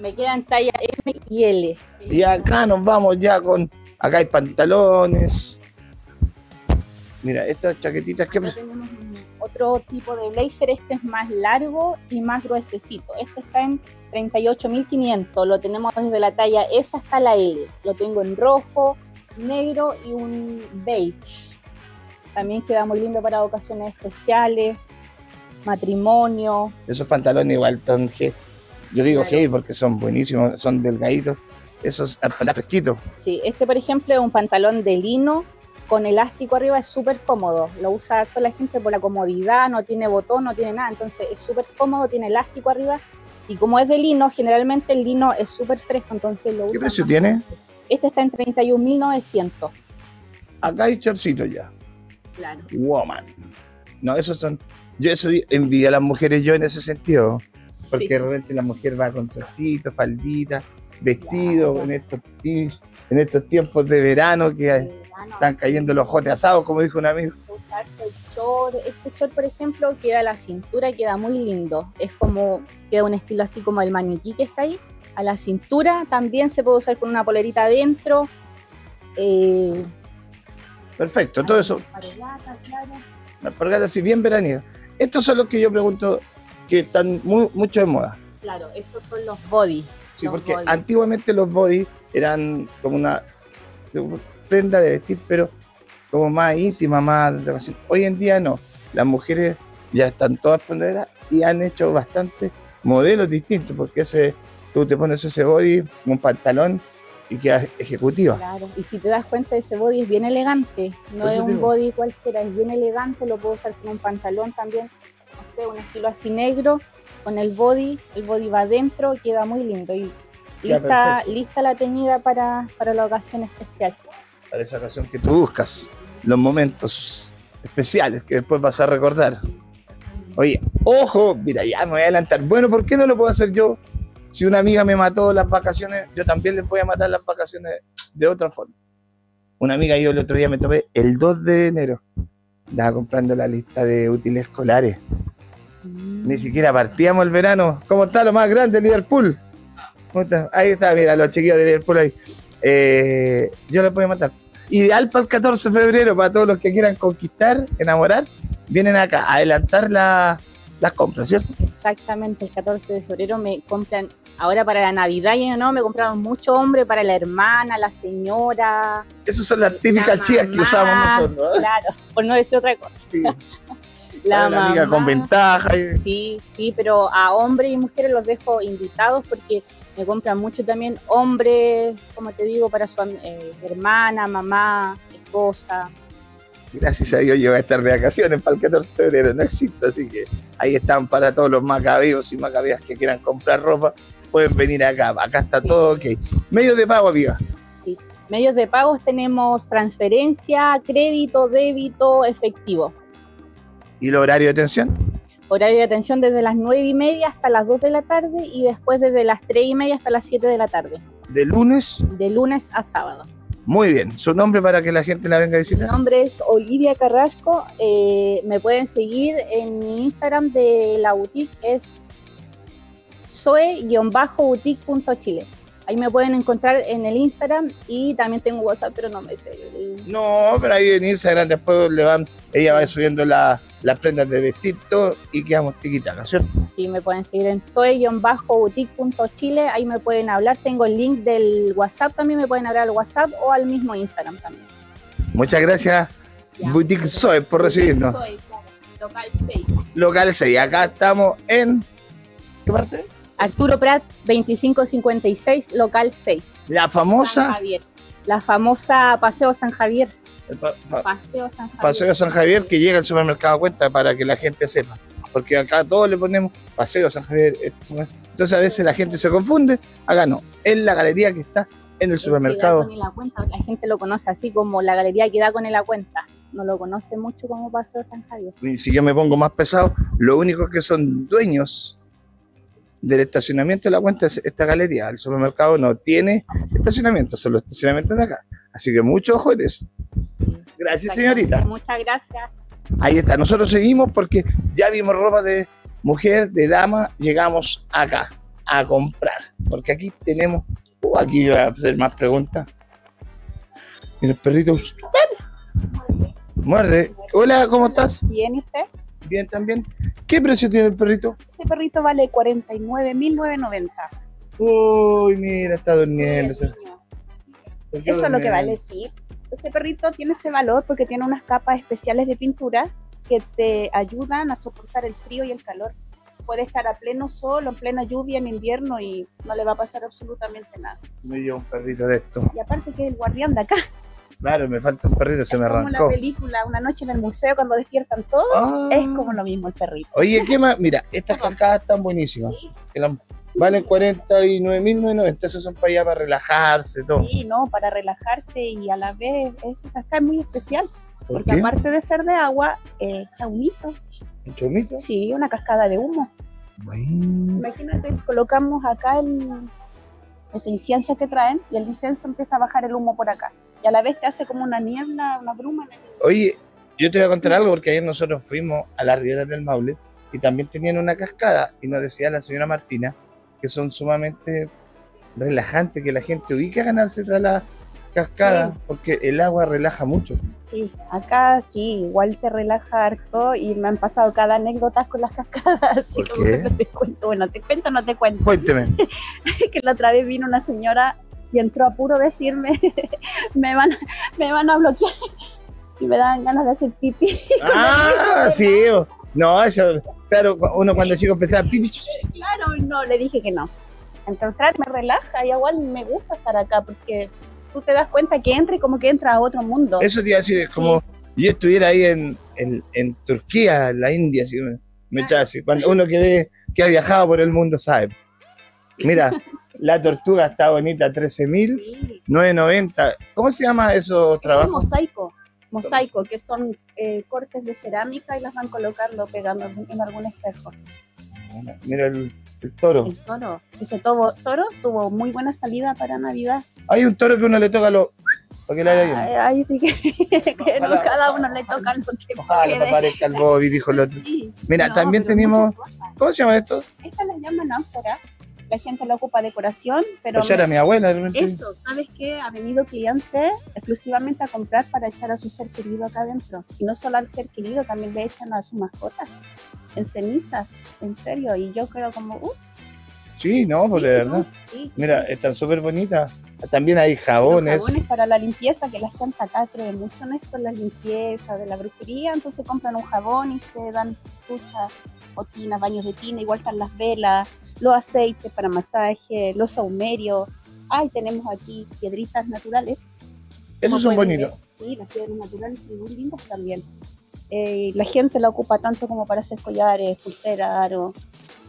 Me quedan talla M y L. Y acá nos vamos ya con. Acá hay pantalones. Mira, estas chaquetitas que. Tenemos otro tipo de blazer, este es más largo y más gruesecito. Este está en 38.500, lo tenemos desde la talla S hasta la L. Lo tengo en rojo, negro y un beige. También queda muy lindo para ocasiones especiales, matrimonio. Esos pantalones igual son G. Yo digo Claro. G porque son buenísimos, son delgaditos. Esos para fresquitos. Sí, este por ejemplo es un pantalón de lino con elástico arriba, es súper cómodo. Lo usa toda la gente por la comodidad, no tiene botón, no tiene nada, entonces es súper cómodo, tiene elástico arriba. Y como es de lino, generalmente el lino es súper fresco, entonces lo ¿Qué usan precio tiene? Este está en 31.900. Acá hay chorcitos ya. Claro. Woman. No, esos son. Yo eso di- envidio a las mujeres yo en ese sentido. Porque de repente la mujer va con chorcitos, faldita, vestido, Claro. en, estos, en estos tiempos de verano que hay- están cayendo los jotes asados, como dijo un amigo. usar el short. Este short, por ejemplo, queda a la cintura, queda muy lindo. Es como, queda un estilo así como el maniquí que está ahí. A la cintura también se puede usar con una polerita adentro. Eh, Perfecto, todo eso. arreglata, claro. Las alpargatas así bien veraniega. Estos son los que yo pregunto que están muy, mucho de moda. Claro, esos son los body. Sí, Los porque body. antiguamente los body eran como una prenda de vestir, pero como más íntima, más de ocasión. Hoy en día no. Las mujeres ya están todas prenderas y han hecho bastante modelos distintos, porque ese, tú te pones ese body, un pantalón y quedas ejecutiva. Claro, y si te das cuenta, ese body es bien elegante. No es un digo. body cualquiera, es bien elegante. Lo puedo usar con un pantalón también, sé, un estilo así negro. Con el body, el body va adentro, queda muy lindo. Y Ya, lista, perfecto. lista la teñida para, para la ocasión especial. Para esa ocasión que tú buscas, los momentos especiales que después vas a recordar. Oye, ojo, mira, ya me voy a adelantar. Bueno, ¿por qué no lo puedo hacer yo? Si una amiga me mató las vacaciones, yo también les voy a matar las vacaciones de otra forma. Una amiga yo el otro día me tomé el 2 de enero. Estaba comprando la lista de útiles escolares. Ni siquiera partíamos el verano. ¿Cómo está lo más grande, Liverpool? ¿Cómo está? Ahí está, mira, los chiquillos de Liverpool ahí. Eh, yo les voy a matar. Ideal para el 14 de febrero, para todos los que quieran conquistar, enamorar, vienen acá a adelantar la- las compras, ¿cierto? Exactamente, el 14 de febrero me compran, ahora para la Navidad ya no, me compraron mucho hombre para la hermana, la señora. Esas son las típicas la chicas que usamos nosotros. ¿eh? Claro, por no decir otra cosa. Sí, La, la amiga con mamá. ventaja. Sí, sí, pero a hombres y mujeres los dejo invitados porque me compran mucho también hombres, como te digo, para su eh, hermana, mamá, esposa. Gracias a Dios yo voy a estar de vacaciones para el 14 de febrero, no existe, así que ahí están para todos los macabeos y macabeas que quieran comprar ropa, pueden venir acá, acá está Sí. todo ok. Medios de pago, amiga. Sí. Medios de pagos tenemos transferencia, crédito, débito, efectivo. ¿Y el horario de atención? Horario de atención desde las 9 y media hasta las 2 de la tarde y después desde las 3 y media hasta las 7 de la tarde, De lunes, de lunes a sábado. muy bien. Su nombre para que la gente la venga a Mi visitar. nombre es Olivia Carrasco. eh, me pueden seguir en mi Instagram de la boutique, es soe-boutique.chile. Ahí me pueden encontrar en el Instagram y también tengo WhatsApp, pero no me sé. el- No, pero ahí en Instagram después le van, ella va subiendo la- las prendas de vestir todo y quedamos tiquitas, ¿no es cierto? Sí, me pueden seguir en soe-boutique.chile. Ahí me pueden hablar. Tengo el link del WhatsApp también. Me pueden hablar al WhatsApp o al mismo Instagram también. Muchas gracias, Ya. Boutique Zoe, por recibirnos. Soy, claro, local 6. Local 6, acá estamos en. ¿Qué parte? Arturo Prat 2556, local 6. La San famosa Javier. La famosa Paseo San Javier. pa- Paseo San Javier. Paseo San Javier que llega al supermercado cuenta para que la gente sepa. Porque acá todos le ponemos Paseo San Javier. este Entonces a veces la gente se confunde. Acá no. Es la galería que está en el supermercado. con el a cuenta. La gente lo conoce así como la galería que da con el a cuenta. No lo conoce mucho como Paseo San Javier. Y si yo me pongo más pesado, lo único que son dueños del estacionamiento de la cuenta es esta galería. El supermercado no tiene estacionamiento, son los estacionamientos de acá. Así que mucho ojo en eso. Gracias, señorita. Muchas gracias. Ahí está. Nosotros seguimos porque ya vimos ropa de mujer, de dama. Llegamos acá a comprar. Porque aquí tenemos. Uh, aquí voy a hacer más preguntas. Y los perritos. Muerde. Hola, ¿cómo estás? Bien, ¿y usted? Bien, también. ¿Qué precio tiene el perrito? Ese perrito vale 49.990. Uy, mira, está durmiendo. Eso es lo que vale, sí. Ese perrito tiene ese valor porque tiene unas capas especiales de pintura que te ayudan a soportar el frío y el calor. Puede estar a pleno sol o en plena lluvia en invierno y no le va a pasar absolutamente nada. Me llevo un perrito de esto. Y aparte que es el guardián de acá, Claro, me falta un perrito, se me como la arrancó. película Una noche en el museo cuando despiertan todos, Ah. es como lo mismo el perrito. Oye, ¿qué más? Mira, estas cascadas están buenísimas. Sí, Valen 49.990, esos son para allá para relajarse, todo. sí, no, para relajarte y a la vez esa cascada es muy especial ¿Por porque qué? aparte de ser de agua, eh, echa humito. ¿Un chomito? Sí, una cascada de humo. Bueno. Imagínate, colocamos acá el, ese incienso que traen y el incienso empieza a bajar el humo por acá. Y a la vez te hace como una niebla, una bruma. Oye, yo te voy a contar algo porque ayer nosotros fuimos a las rieras del Maule y también tenían una cascada y nos decía la señora Martina que son sumamente relajantes, que la gente ubica a ganarse tras la cascada Sí. porque el agua relaja mucho. Sí, acá sí, igual te relaja harto y me han pasado cada anécdota con las cascadas. Así ¿Por como qué? que no te cuento, bueno, te cuento, no te cuento. Cuénteme. Que la otra vez vino una señora y entró a puro decirme, me van, me van a bloquear si me dan ganas de hacer pipí. ah, sí. No, eso, claro, uno cuando chico empezaba pi, pi, pi, Claro, no, le dije que no. Encontrar me relaja y igual me gusta estar acá porque tú te das cuenta que entra y como que entra a otro mundo. Eso te iba a decir, es como yo estuviera ahí en, en, en Turquía, en la India, así, me, echaba así. Cuando uno que, ve- que ha viajado por el mundo sabe. Mira, la tortuga está bonita, 13.990. Sí. ¿Cómo se llama esos Es trabajos? mosaico, mosaico, que son eh, cortes de cerámica y las van colocando, pegando en algún espejo. Mira el, el toro. El toro, ese tobo- toro tuvo muy buena salida para Navidad. Hay un toro que uno le toca lo. Para que le haya. Ay, Ahí sí que, que no, Ojalá, cada ojalá, uno le toca lo que Ojalá puede. aparezca el Bobby, dijo el otro. Sí. Mira, No, también tenemos. ¿Cómo se llama esto? Estas las llaman ánfora. La gente la ocupa decoración, pero Pues era mi abuela. de repente. eso, ¿sabes qué? Ha venido cliente exclusivamente a comprar para echar a su ser querido acá adentro. Y no solo al ser querido, también le echan a su mascota en cenizas, en serio. Y yo creo como, uh, Sí, no, pues sí, de verdad. Sí, sí, Mira, están súper bonitas. También hay Los jabones. jabones para la limpieza, que la gente acá cree mucho en esto, en la limpieza de la brujería, entonces compran un jabón y se dan duchas, o tinas, baños de tina, igual están las velas, los aceites para masaje, los saumerios. Ay, tenemos aquí piedritas naturales. Esos son bonitos. Sí, las piedras naturales son muy lindas también. Eh, la gente la ocupa tanto como para hacer collares, pulseras, aros,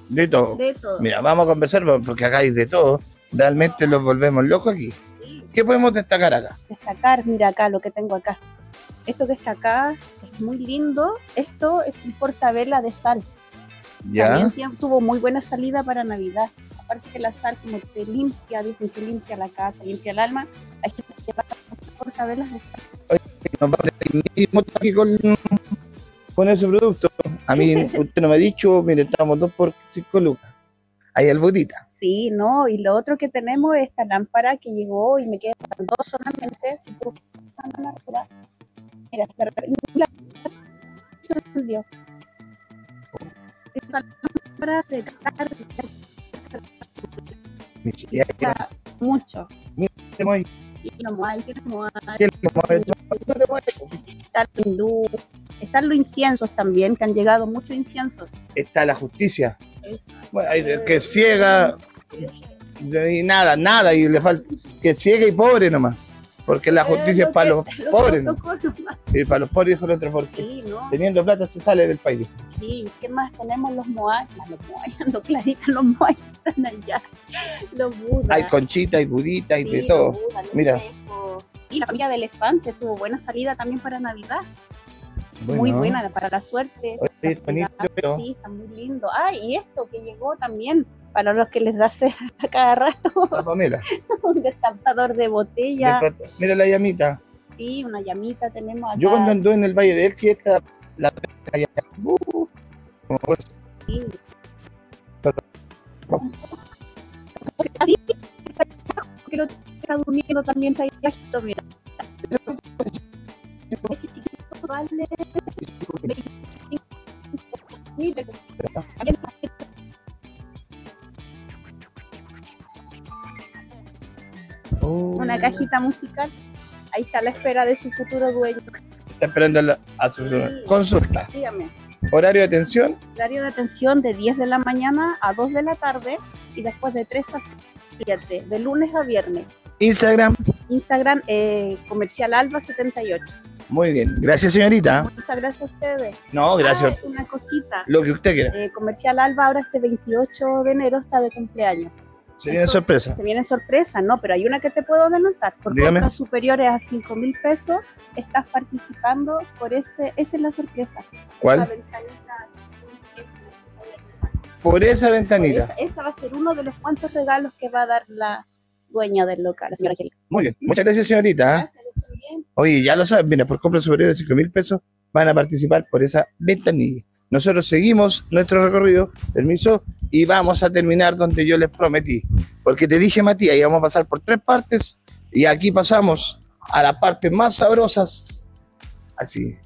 De todo. de todo. Mira, vamos a conversar porque acá hay de todo. Realmente los volvemos locos aquí. Sí. ¿Qué podemos destacar acá? destacar, mira acá lo que tengo acá. Esto que está acá es muy lindo. Esto es un portavela de sal. Ya. También tuvo muy buena salida para Navidad. Aparte que la sal como te limpia, dicen que limpia la casa, limpia el alma. Hay que llevar portavelas de sal. Nos vamos a aquí con, con ese producto. A mí, usted no me ha dicho, mire, estamos dos por cinco lucas. Hay albutita. Sí, ¿no? Y lo otro que tenemos es esta lámpara que llegó y me quedan dos solamente. Si tú mira, la ya, mucho. Está hindú. Están los inciensos también, que han llegado muchos inciensos. Está la justicia. Bueno, hay del que ciega y nada, nada, y le falta que ciega y pobre nomás. Porque la justicia es para los pobres, ¿no? Sí, para los pobres, dijo el otro, porque Sí, ¿no? teniendo plata se sale del país. Sí, ¿qué más tenemos? Los moai, los moai, ando clarita, los moai están allá. Los budas. Hay conchita, hay budita, hay Sí, de todo. Mira. Y la familia de elefantes tuvo buena salida también para Navidad. Muy buena para la suerte. oye, bonito esto. Sí, está muy lindo. Ah, y esto que llegó también para los que les da sed a cada rato, La Pamela. un destapador de botella. Mira la llamita. Sí, una llamita tenemos acá. Yo cuando anduve en el Valle de Elqui, esta, la allá, uf, como fue, Sí. Así que lo está durmiendo también está ahí bajito, mira. Ese chiquito vale 25 Oh. una cajita musical. Ahí está la espera de su futuro dueño. Está esperando a su consulta. Dígame. Horario de atención. Horario de atención de 10 de la mañana a 2 de la tarde y después de 3 a 7, de lunes a viernes. Instagram. Instagram eh, comercial alba 78. Muy bien. Gracias, señorita. Muchas gracias a ustedes. No, gracias. Ah, una cosita. Lo que usted quiera. Eh, comercial alba ahora este 28 de enero está de cumpleaños. Se viene sorpresa. Se viene sorpresa, ¿no? Pero hay una que te puedo adelantar. Por compras superiores a 5 mil pesos estás participando por ese, esa es la sorpresa. La ¿Cuál? ventanita. Por esa ventanita. Esa, esa va a ser uno de los cuantos regalos que va a dar la dueña del local, la señora Angélica. Muy bien. Muchas gracias, señorita. ¿eh? Gracias. Oye, ya lo saben, mira, por compras superiores a 5 mil pesos van a participar por esa ventanilla. Nosotros seguimos nuestro recorrido, permiso, y vamos a terminar donde yo les prometí. Porque te dije, Matías, íbamos a pasar por tres partes, y aquí pasamos a las partes más sabrosas. Así.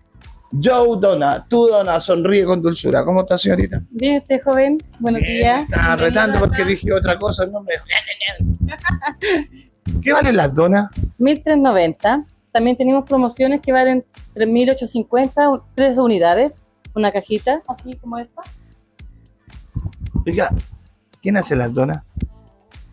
Joe Donna, tú Donna, sonríe con dulzura. ¿Cómo está, señorita? Bien, este joven, buenos días. Estaba retando porque dije otra cosa, no me... ¿Qué valen las donas? 1390. También tenemos promociones que valen 3850, tres unidades, una cajita, así como esta. Oiga, ¿quién hace las donas?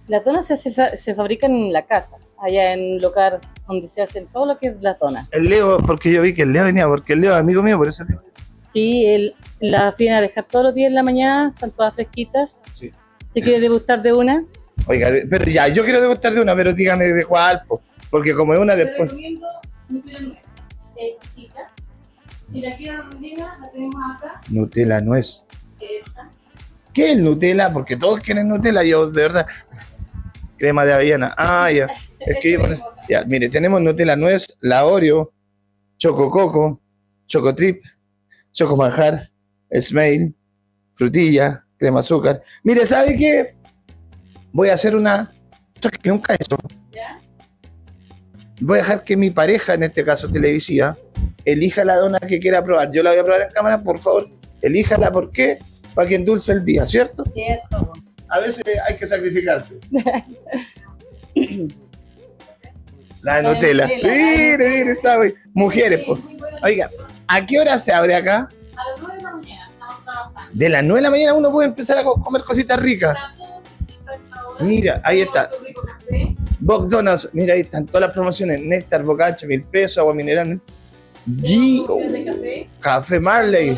Las donas se, hace fa- se fabrican en la casa, allá en el local donde se hacen todo lo que es las donas. El Leo, porque yo vi que el Leo venía, porque el Leo es amigo mío, por eso. Leo. Sí, el, las vienen a dejar todos los días en la mañana, están todas fresquitas. Sí. Si quiere degustar de una. Oiga, pero ya, yo quiero degustar de una, pero dígame de cuál, po, porque como es una Te después. Nuez. Si la rellena, la tenemos acá. Nutella nuez. Esta. ¿Qué es el Nutella? Porque todos quieren Nutella, yo de verdad. Crema de avellana. Ah, ya. Es que ya, mire, tenemos Nutella nuez, la Oreo, Choco Coco, Choco Trip, Choco Manjar, Smail, frutilla, crema azúcar. Mire, ¿sabe qué? Voy a hacer una. que nunca he voy a dejar que mi pareja, en este caso televisiva, elija la dona que quiera probar. Yo la voy a probar en cámara, por favor, elíjala. ¿Por qué? Para que endulce el día, ¿cierto? Cierto. A veces hay que sacrificarse. La Nutella. Mire, mire, está bien. Mujeres, pues. Oiga, ¿a qué hora se abre acá? A las 9 de la mañana estamos trabajando. De las 9 de la mañana uno puede empezar a co- comer cositas ricas. Mira, ahí está. Boc Donuts, mira, ahí están todas las promociones. Néctar, bocacha, mil pesos, agua mineral. G, café. Café Marley.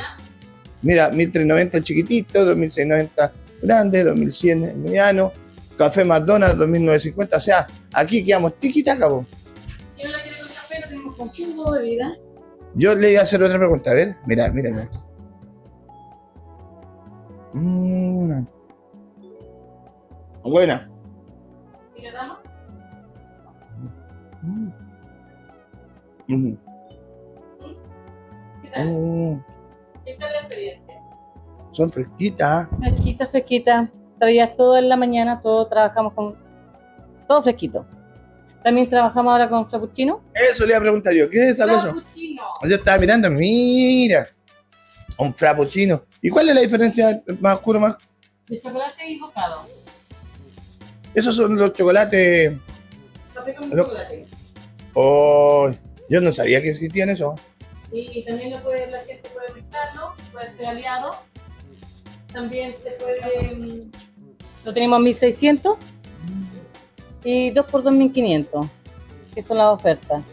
Mira, 1390 el chiquitito, 2690 grande, 2100 el mediano. Café McDonald's, 2950. O sea, aquí quedamos tiquitaca, po. Si no la quiere con café, lo tenemos con jugo, bebida. Yo le iba a hacer otra pregunta, a ver. Mira, mira, mira. Mm. Buena. ¿Y damos? Mm. Mm. ¿Qué tal? Mm. ¿Qué tal la experiencia? Son fresquitas. Fresquita, fresquita. Traías todo en la mañana, todo trabajamos con. Todo fresquito. También trabajamos ahora con frappuccino. Eso le iba a preguntar yo. ¿Qué es esa cosa? Frappuccino. Yo estaba mirando, mira. Un frappuccino. ¿Y cuál es la diferencia más oscuro, más? De chocolate y bocado. Esos son los chocolates. Café con Pero- chocolate. Oh, yo no sabía que existían eso. Sí, y también lo puede, la gente puede mezclarlo, puede ser aliado. También se puede. mm, Lo tenemos a 1600 y 2 por 2500, que son las ofertas.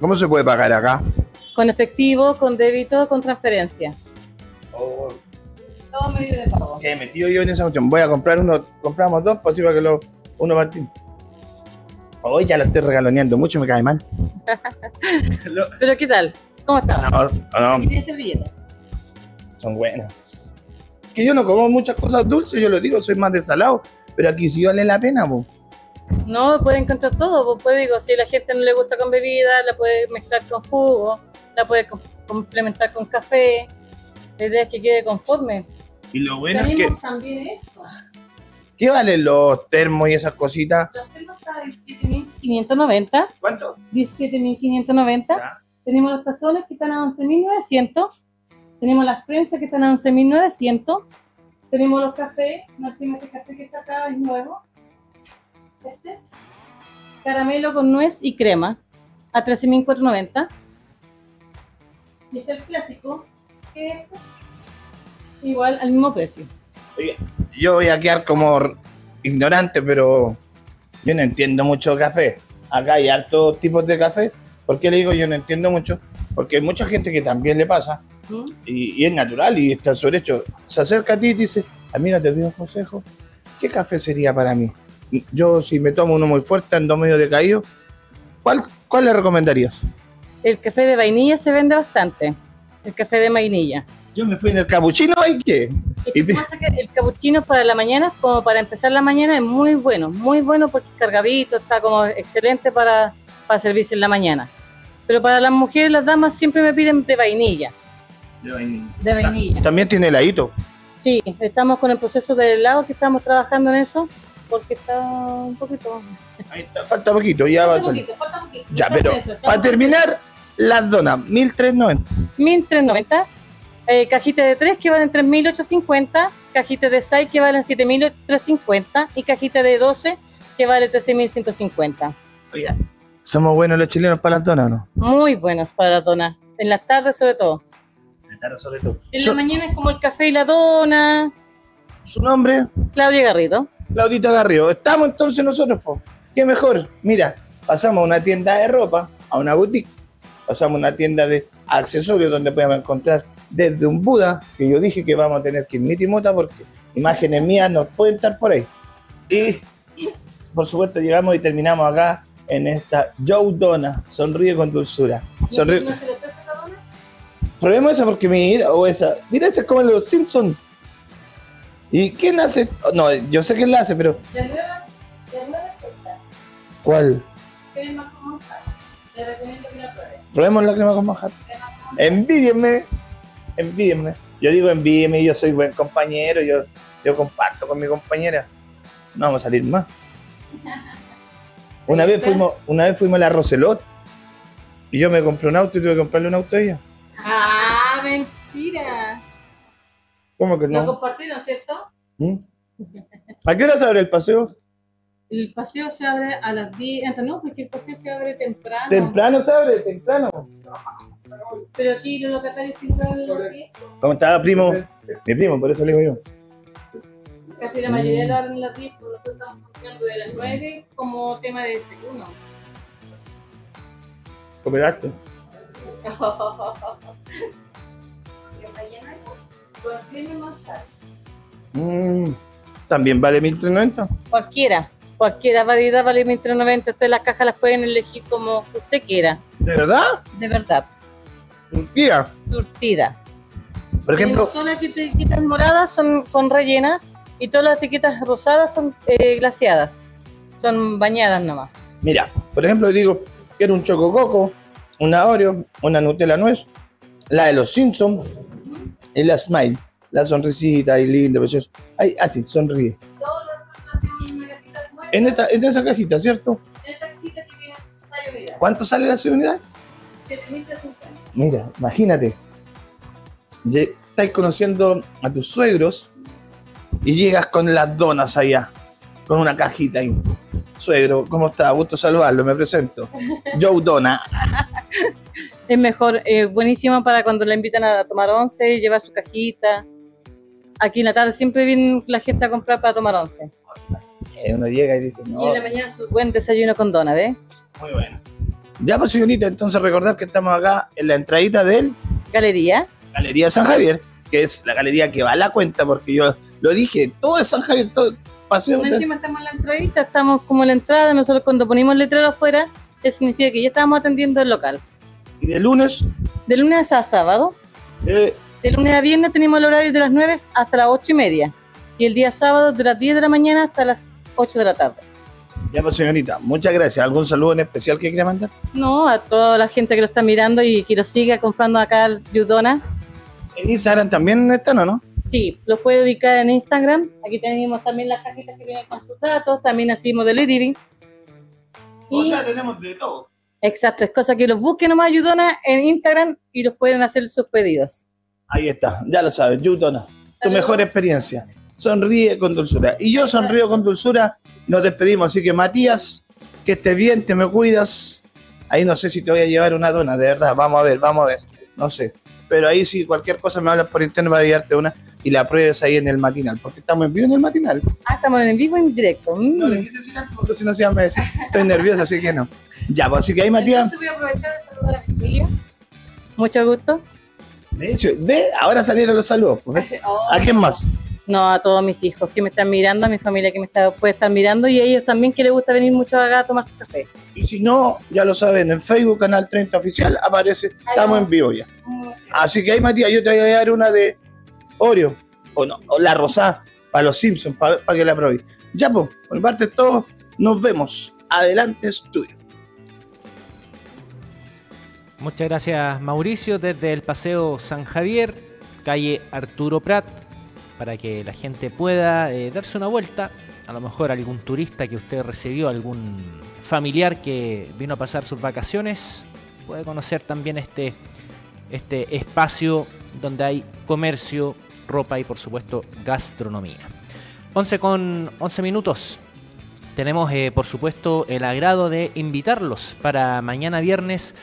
¿Cómo se puede pagar acá? Con efectivo, con débito, con transferencia. Oh, Todo medio de pago. que metido yo en esa cuestión. Voy a comprar uno, compramos dos, pues así para que lo, uno va Hoy ya lo estoy regaloneando mucho, me cae mal. Pero ¿qué tal? ¿Cómo está? no, no, Aquí tiene servilleta. son buenas. Que yo no como muchas cosas dulces, yo lo digo, soy más de salado, pero aquí sí vale la pena, po. No, puede encontrar todo. Pues, pues digo, si a la gente no le gusta con bebida, la puede mezclar con jugo, la puede com- complementar con café. La idea es que quede conforme. Y lo bueno es que, también esto. ¿Qué valen los termos y esas cositas? Los termos están a 17.590. ¿Cuánto? 17.590. Ya. Tenemos los tazones que están a 11.900. Tenemos las prensas que están a 11.900. Tenemos los cafés. No este café que está acá es nuevo. caramelo con nuez y crema a 13.490. Y está el clásico, que es igual al mismo precio. Yo voy a quedar como ignorante, pero yo no entiendo mucho café. Acá hay hartos tipos de café. ¿Por qué le digo yo no entiendo mucho? Porque hay mucha gente que también le pasa ¿Mm? y, y es natural y está sobre hecho. Se acerca a ti y te dice, amiga, te pido un consejo. ¿Qué café sería para mí? Yo si me tomo uno muy fuerte, ando medio decaído, ¿cuál, cuál le recomendarías? El café de vainilla se vende bastante. El café de vainilla. Yo me fui en el capuchino y qué. Y que pasa es que el capuchino para la mañana, como para empezar la mañana, es muy bueno, muy bueno porque es cargadito, está como excelente para, para servirse en la mañana. Pero para las mujeres, las damas siempre me piden de vainilla, de vainilla. También tiene heladito. Sí, estamos con el proceso del helado que estamos trabajando en eso, porque está un poquito... Ahí está, falta poquito, ya va Falta poquito, falta poquito. Ya, pero eso, para terminar, las donas, 1390. 1.390, eh, cajitas de 3 que valen 3.850, cajitas de 6 que valen 7.350 y cajitas de 12 que valen 13.150. Oiga, ¿Somos buenos los chilenos para las donas o no? Muy buenos para la dona, en las tardes sobre todo. sobre todo. En So- la mañana es como el café y la dona. Su nombre, Claudia Garrido. Claudita Garrido. Estamos entonces nosotros, po. ¿Qué mejor? Mira, pasamos a una tienda de ropa, a una boutique, pasamos a una tienda de accesorios donde podemos encontrar desde un Buda, que yo dije que vamos a tener que ir miti mota porque imágenes mías no pueden estar por ahí. Y por supuesto llegamos y terminamos acá en esta Joe Dona, sonríe con dulzura. Sonríe. ¿No se le ofrece esa dona? Probemos esa porque mira, o esa. Mira, esa es como los Simpsons. ¿Y quién hace? No, yo sé quién la hace, pero nueva, nueva. ¿cuál? ¿Qué es más común? Le recomiendo que la pruebe. Probemos la crema con manjar. Envídienme. Envídienme. Yo digo envídienme, yo soy buen compañero, yo, yo comparto con mi compañera. No vamos a salir más. Una vez fuimos, una vez fuimos a la Roselot y yo me compré un auto y tuve que comprarle un auto a ella. Ah, mentira. ¿Cómo que Lo no? compartieron, ¿cierto? ¿Mm? ¿A qué hora se abre el paseo? El paseo se abre a las 10, ah, no, porque el paseo se abre temprano. Temprano se abre, temprano. Pero aquí los locatarios sí se abren a las 10. ¿Cómo estaba, primo? Mi primo, por eso le digo yo. Casi la mayoría lo abren a las 10, pero nosotros estamos funcionando de las 9 como tema de desayuno. Cooperaste. Mm, También vale 1390. Cualquiera, cualquiera variedad vale 1390. Ustedes las cajas las pueden elegir como usted quiera, ¿De verdad? de verdad, Turquía. surtida. Por ejemplo, Todas las etiquetas moradas son con rellenas y todas las etiquetas rosadas son eh, glaseadas, son bañadas nomás. mira, por ejemplo, digo, quiero un chocococo, una Oreo, una Nutella nuez, la de los Simpsons y la Smile, la sonrisita y linda, preciosa. Ay, así, sonríe. Todas las otras son una cajita nueva. En esta, en esa cajita, ¿cierto? En esta cajita que viene unidad, ¿Cuánto sale la unidad? 7.350. Mira, imagínate. Estás conociendo a tus suegros y llegas con las donas allá, con una cajita ahí. Suegro, ¿cómo está? Gusto saludarlo, me presento. Joe Dona. Es mejor, eh, buenísimo para cuando la invitan a tomar once, llevar su cajita. Aquí en la tarde siempre viene la gente a comprar para tomar once. Eh, uno llega y dice, Y no, en la mañana su buen desayuno con dona, ¿ves? muy bueno. Ya, pues, señorita, entonces recordar que estamos acá en la entradita del Galería. Galería San Javier, que es la galería que va a la cuenta, porque yo lo dije, todo es San Javier, todo paseo. Encima estamos en la entradita, estamos como en la entrada. Nosotros cuando ponemos el letrero afuera, eso significa que ya estamos atendiendo el local. Y de lunes, De lunes a sábado. eh, De lunes a viernes tenemos el horario de las 9 hasta las 8 y media. Y el día sábado de las 10 de la mañana hasta las 8 de la tarde. Ya, pues, señorita, muchas gracias. ¿Algún saludo en especial que quiera mandar? No, a toda la gente que lo está mirando y que lo siga comprando acá el Yudona. En Instagram también están, ¿o no? Sí, los puede ubicar en Instagram. Aquí tenemos también las cajitas que vienen con sus datos. También hacemos delivery. Y, tenemos de todo. exacto, es cosa que los busquen nomás Yudona en Instagram y los pueden hacer sus pedidos. Ahí está, ya lo sabes, Yutona. Tu mejor experiencia. Sonríe con dulzura. Y yo sonrío con dulzura. Nos despedimos. Así que, Matías, Que estés bien, te me cuidas. Ahí no sé si te voy a llevar una dona, de verdad. Vamos a ver, vamos a ver. No sé. Pero ahí sí, cualquier cosa me hablas por internet para llevarte una y la pruebes ahí en el matinal. Porque estamos en vivo en el matinal. Ah, estamos en vivo y en directo. Mm. No le quise decir antes porque si no a decir. Estoy nerviosa, así que no. Ya, pues así que ahí, Matías. Entonces voy a aprovechar de saludar a la familia. Mucho gusto. De hecho, ve, ahora salieron los saludos. Pues, ¿ve? ¿A quién más? No, a todos mis hijos que me están mirando, a mi familia que me está, puede estar mirando y a ellos también que les gusta venir mucho acá a tomar su café. Y si no, ya lo saben, en Facebook, Canal 30 Oficial, aparece, estamos en vivo ya. Así que ahí, Matías, yo te voy a dar una de Oreo, o, no, o la rosada, para los Simpsons, para que la probéis. Ya, pues, por parte es todo, nos vemos. Adelante, estudio. Muchas gracias Mauricio desde el Paseo San Javier, calle Arturo Prat, para que la gente pueda eh, darse una vuelta. A lo mejor algún turista que usted recibió, algún familiar que vino a pasar sus vacaciones, puede conocer también este, este espacio donde hay comercio, ropa y por supuesto gastronomía. 11 con 11 minutos. Tenemos eh, por supuesto el agrado de invitarlos para mañana viernes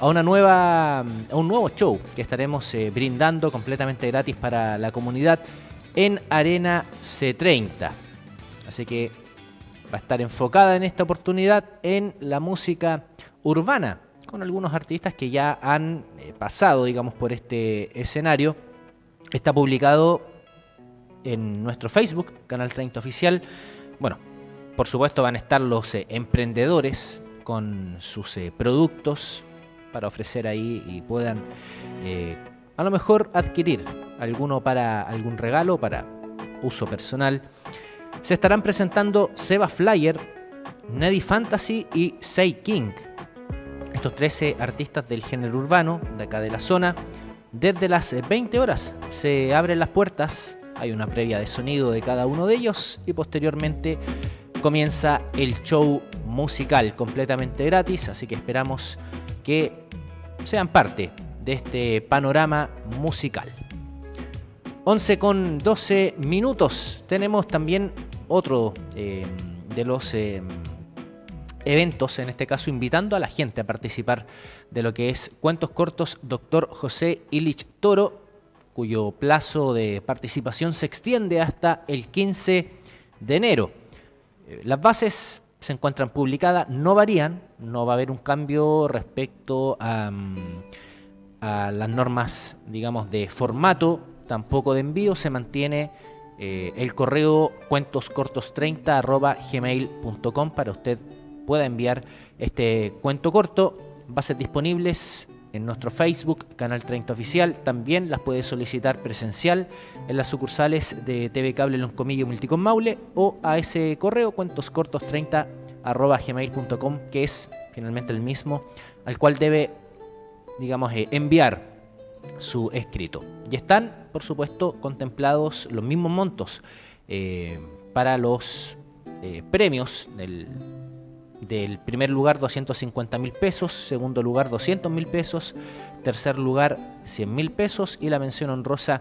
a una nueva a un nuevo show que estaremos eh, brindando completamente gratis para la comunidad en Arena C30. Así que va a estar enfocada en esta oportunidad en la música urbana con algunos artistas que ya han eh, pasado, digamos, por este escenario. Está publicado en nuestro Facebook, Canal 30 Oficial. Bueno, por supuesto van a estar los eh, emprendedores con sus eh, productos para ofrecer ahí y puedan a lo mejor adquirir alguno para algún regalo, para uso personal. Se estarán presentando Seba Flyer, Neddy Fantasy y Say King. Estos 13 artistas del género urbano de acá de la zona. Desde las 20 horas se abren las puertas, hay una previa de sonido de cada uno de ellos y posteriormente comienza el show musical completamente gratis, así que esperamos que sean parte de este panorama musical. 11 con 12 minutos. Tenemos también otro eh, de los eh, eventos, en este caso invitando a la gente a participar de lo que es Cuentos Cortos Dr. José Ilich Toro, cuyo plazo de participación se extiende hasta el 15 de enero. Eh, Las bases se encuentran publicadas, no varían, no va a haber un cambio respecto a, mm, a las normas, digamos, de formato, tampoco de envío, se mantiene eh, el correo cuentoscortos30 arroba gmail.com para usted pueda enviar este cuento corto. Bases disponibles en nuestro Facebook, Canal 30 Oficial. También las puede solicitar presencial en las sucursales de TV Cable Loncomillo Multicom Maule o a ese correo cuentoscortos30 arroba gmail.com que es finalmente el mismo al cual debe, digamos, eh, enviar su escrito. Y están, por supuesto, contemplados los mismos montos eh, para los eh, premios del, primer lugar 250 mil pesos, segundo lugar 200 mil pesos, tercer lugar 100 mil pesos y la mención honrosa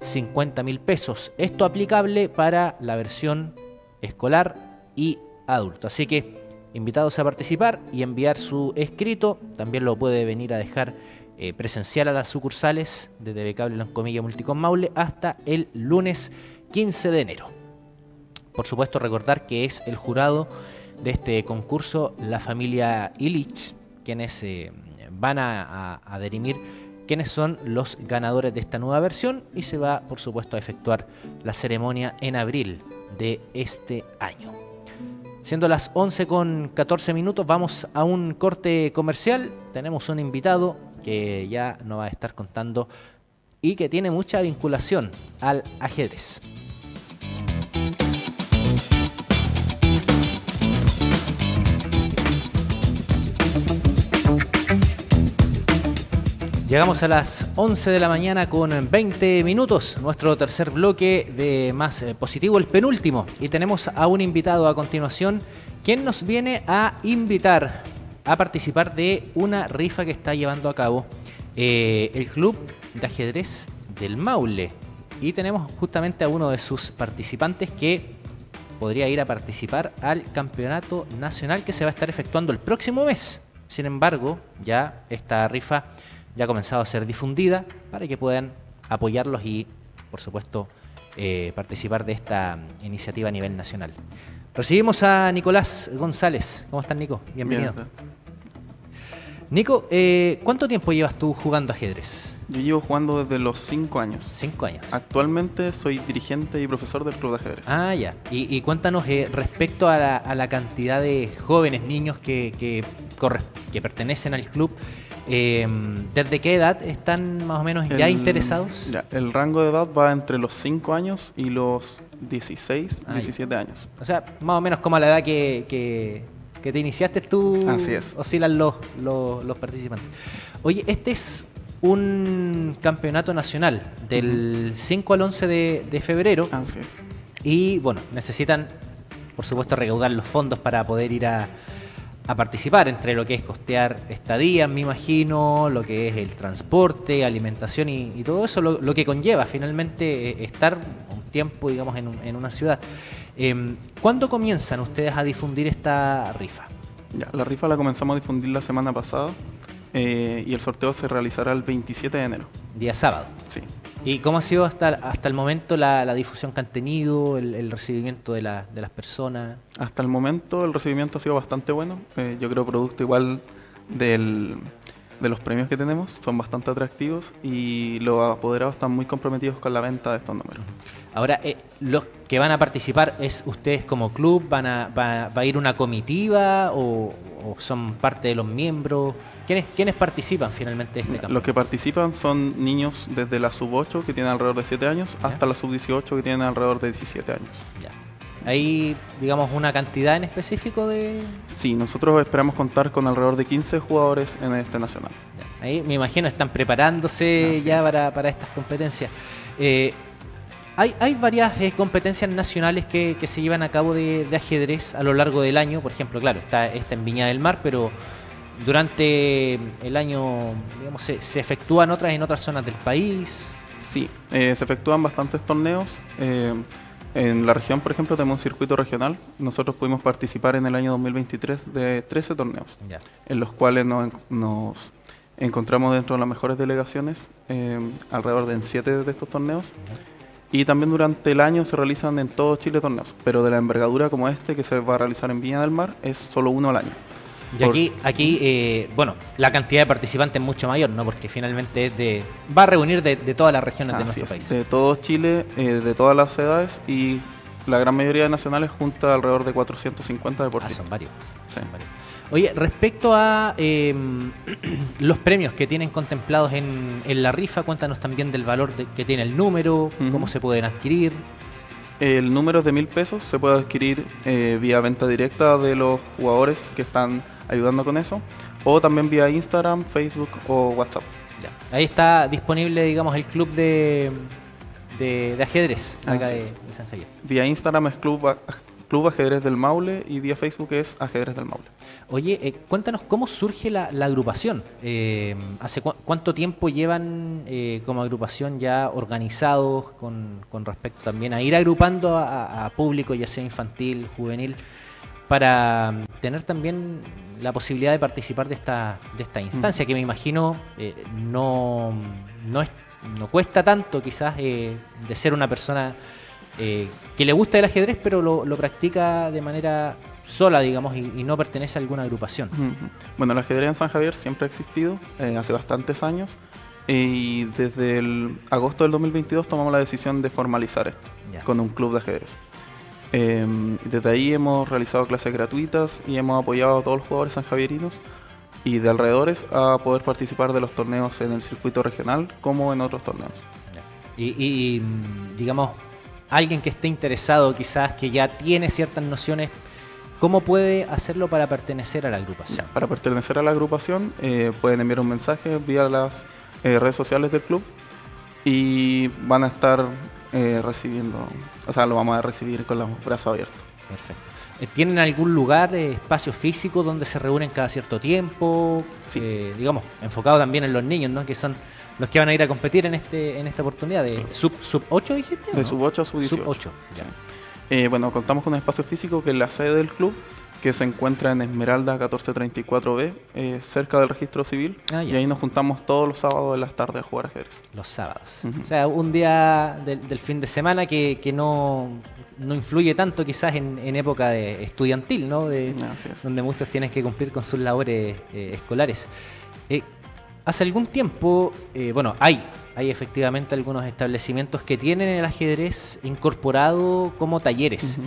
50 mil pesos. Esto aplicable para la versión escolar y adulto. Así que invitados a participar y enviar su escrito. También lo puede venir a dejar eh, presencial a las sucursales de TV Cable Loncomilla Multicom Maule hasta el lunes 15 de enero. Por supuesto, recordar que es el jurado de este concurso la familia Illich, quienes eh, van a, a, a derimir quiénes son los ganadores de esta nueva versión y se va, por supuesto, a efectuar la ceremonia en abril de este año. Siendo las 11 con 14 minutos, vamos a un corte comercial. Tenemos un invitado que ya nos va a estar contando y que tiene mucha vinculación al ajedrez. Llegamos a las 11 de la mañana con 20 minutos, nuestro tercer bloque de más eh, positivo, el penúltimo. Y tenemos a un invitado a continuación, quien nos viene a invitar a participar de una rifa que está llevando a cabo eh, el Club de Ajedrez del Maule. Y tenemos justamente a uno de sus participantes que podría ir a participar al campeonato nacional que se va a estar efectuando el próximo mes. Sin embargo, ya esta rifa ya ha comenzado a ser difundida para que puedan apoyarlos y, por supuesto, eh, participar de esta iniciativa a nivel nacional. Recibimos a Nicolás González. ¿Cómo estás, Nico? Bienvenido. Bien, Nico, eh, ¿cuánto tiempo llevas tú jugando ajedrez? Yo llevo jugando desde los 5 años. Cinco años. Actualmente soy dirigente y profesor del club de ajedrez. Ah, ya. Y, y cuéntanos eh, respecto a la, a la cantidad de jóvenes, niños que, que, corre- que pertenecen al club, eh, ¿desde qué edad están más o menos ya El- interesados? ya, el rango de edad va entre los 5 años y los 16, Ah, ya. 17 años. O sea, más o menos como a la edad que, que, que te iniciaste tú, Así es. oscilan los, los, los participantes. Oye, este es un campeonato nacional del 5 al 11 de, de febrero Así es. y bueno, necesitan por supuesto recaudar los fondos para poder ir a, a participar entre lo que es costear estadías, me imagino, lo que es el transporte, alimentación y, y todo eso, lo, lo que conlleva finalmente eh, estar un tiempo, digamos, en, un- en una ciudad. Em, ¿Cuándo comienzan ustedes a difundir esta rifa? Ya, la rifa la comenzamos a difundir la semana pasada eh, y el sorteo se realizará el 27 de enero. Día sábado. Sí. ¿Y cómo ha sido hasta, hasta el momento la, la difusión que han tenido, el, el recibimiento de, la- de las personas? Hasta el momento el recibimiento ha sido bastante bueno. Eh, yo creo producto igual del, de los premios que tenemos. Son bastante atractivos y los apoderados están muy comprometidos con la venta de estos números. Ahora, eh, los que van a participar, ¿es ustedes como club? ¿Van a, va, va a ir una comitiva o, o son parte de los miembros? ¿Quiénes, quiénes participan finalmente de este Los campeonato? que participan son niños desde la sub 8 que tienen alrededor de 7 años Ya. hasta la sub 18 que tienen alrededor de 17 años. Ya. ¿Hay, digamos, una cantidad en específico de...? Sí, nosotros esperamos contar con alrededor de 15 jugadores en este nacional. Ya. Ahí me imagino están preparándose Así ya es. para, para estas competencias. Eh, hay, hay varias eh, competencias nacionales que, que se llevan a cabo de, de ajedrez a lo largo del año. Por ejemplo, claro, está esta en Viña del Mar, pero durante el año, digamos, se, se efectúan otras en otras zonas del país. Sí, eh, se efectúan bastantes torneos. eh, en la región, por ejemplo, tenemos un circuito regional. Nosotros pudimos participar en el año 2023 de 13 torneos, Ya. en los cuales nos encontramos dentro de las mejores delegaciones, eh, alrededor de en 7 de estos torneos. Y también durante el año se realizan en todo Chile torneos, pero de la envergadura como este que se va a realizar en Viña del Mar es solo uno al año. Y Por- aquí, aquí eh, bueno, la cantidad de participantes es mucho mayor, ¿no? Porque finalmente es de, va a reunir de, de todas las regiones de nuestro es, país. de todo Chile, eh, de todas las edades y la gran mayoría de nacionales junta alrededor de 450 Ah, deportistas. son varios. Sí. son varios. Oye, respecto a eh, los premios que tienen contemplados en, en la rifa, cuéntanos también del valor de- que tiene el número, cómo se pueden adquirir. El número es de mil pesos, se puede adquirir eh, vía venta directa de los jugadores que están ayudando con eso, o también vía Instagram, Facebook o WhatsApp. Ya. Ahí está disponible, digamos, el club de, de, de ajedrez acá de, de San Javier. Vía Instagram es Club, Club Ajedrez del Maule y vía Facebook es Ajedrez del Maule. Oye, eh, cuéntanos cómo surge la, la agrupación. Eh, ¿Hace cuánto tiempo llevan eh, como agrupación ya organizados con, con respecto también a ir agrupando a, a público, ya sea infantil, juvenil, para mm, tener también la posibilidad de participar de esta, de esta instancia que me imagino eh, no, no, es, no cuesta tanto quizás eh, de ser una persona eh, que le gusta el ajedrez pero lo, lo practica de manera sola, digamos, y, y no pertenece a alguna agrupación. Bueno, el ajedrez en San Javier siempre ha existido, hace bastantes años, y desde el agosto del 2022 tomamos la decisión de formalizar esto con un club de ajedrez. Eh, desde ahí hemos realizado clases gratuitas y hemos apoyado a todos los jugadores sanjavierinos y de alrededores a poder participar de los torneos en el circuito regional como en otros torneos. Y, y, mm, digamos, alguien que esté interesado, quizás que ya tiene ciertas nociones, ¿cómo puede hacerlo para pertenecer a la agrupación? Para pertenecer a la agrupación eh, pueden enviar un mensaje vía las eh, redes sociales del club y van a estar eh, recibiendo, o sea, lo vamos a recibir con los brazos abiertos. Perfecto. Eh, ¿Tienen algún lugar, eh, espacio físico donde se reúnen cada cierto tiempo? Sí. Eh, digamos, enfocado también en los niños, ¿no? Que son los que van a ir a competir en este en esta oportunidad de sub sub 8 dijiste De no? sub 8 a sub 18. Sub 8. ya. Sí. Eh, bueno, contamos con un espacio físico que es la sede del club, que se encuentra en Esmeralda 1434B, eh, cerca del registro civil. Ah, y ahí nos juntamos todos los sábados de las tardes a jugar ajedrez. Los sábados. O sea, un día del, del fin de semana que, que no, no influye tanto quizás en, en época de estudiantil, ¿no? De, Así es. donde muchos tienen que cumplir con sus labores eh, escolares. Eh, hace algún tiempo, bueno, hay, hay efectivamente algunos establecimientos que tienen el ajedrez incorporado como talleres.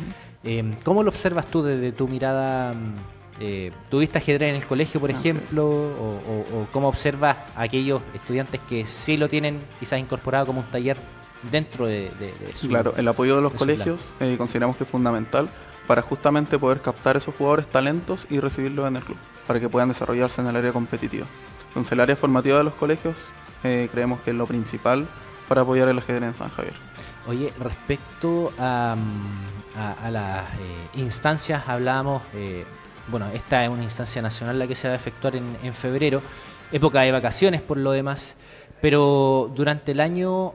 Eh, ¿Cómo lo observas tú desde tu mirada? mm, eh, ¿Tuviste ajedrez en el colegio, por ejemplo? O, o- o cómo observas a aquellos estudiantes que sí lo tienen quizás incorporado como un taller dentro de, de- de su... Claro, el apoyo de los de colegios eh, consideramos que es fundamental para justamente poder captar esos jugadores talentos y recibirlos en el club, para que puedan desarrollarse en el área competitiva. Entonces el área formativa de los colegios eh, creemos que es lo principal para apoyar el ajedrez en San Javier. Oye, respecto a, mm, las eh, instancias, hablábamos, eh, bueno, esta es una instancia nacional la que se va a efectuar en, en febrero, época de vacaciones por lo demás, pero durante el año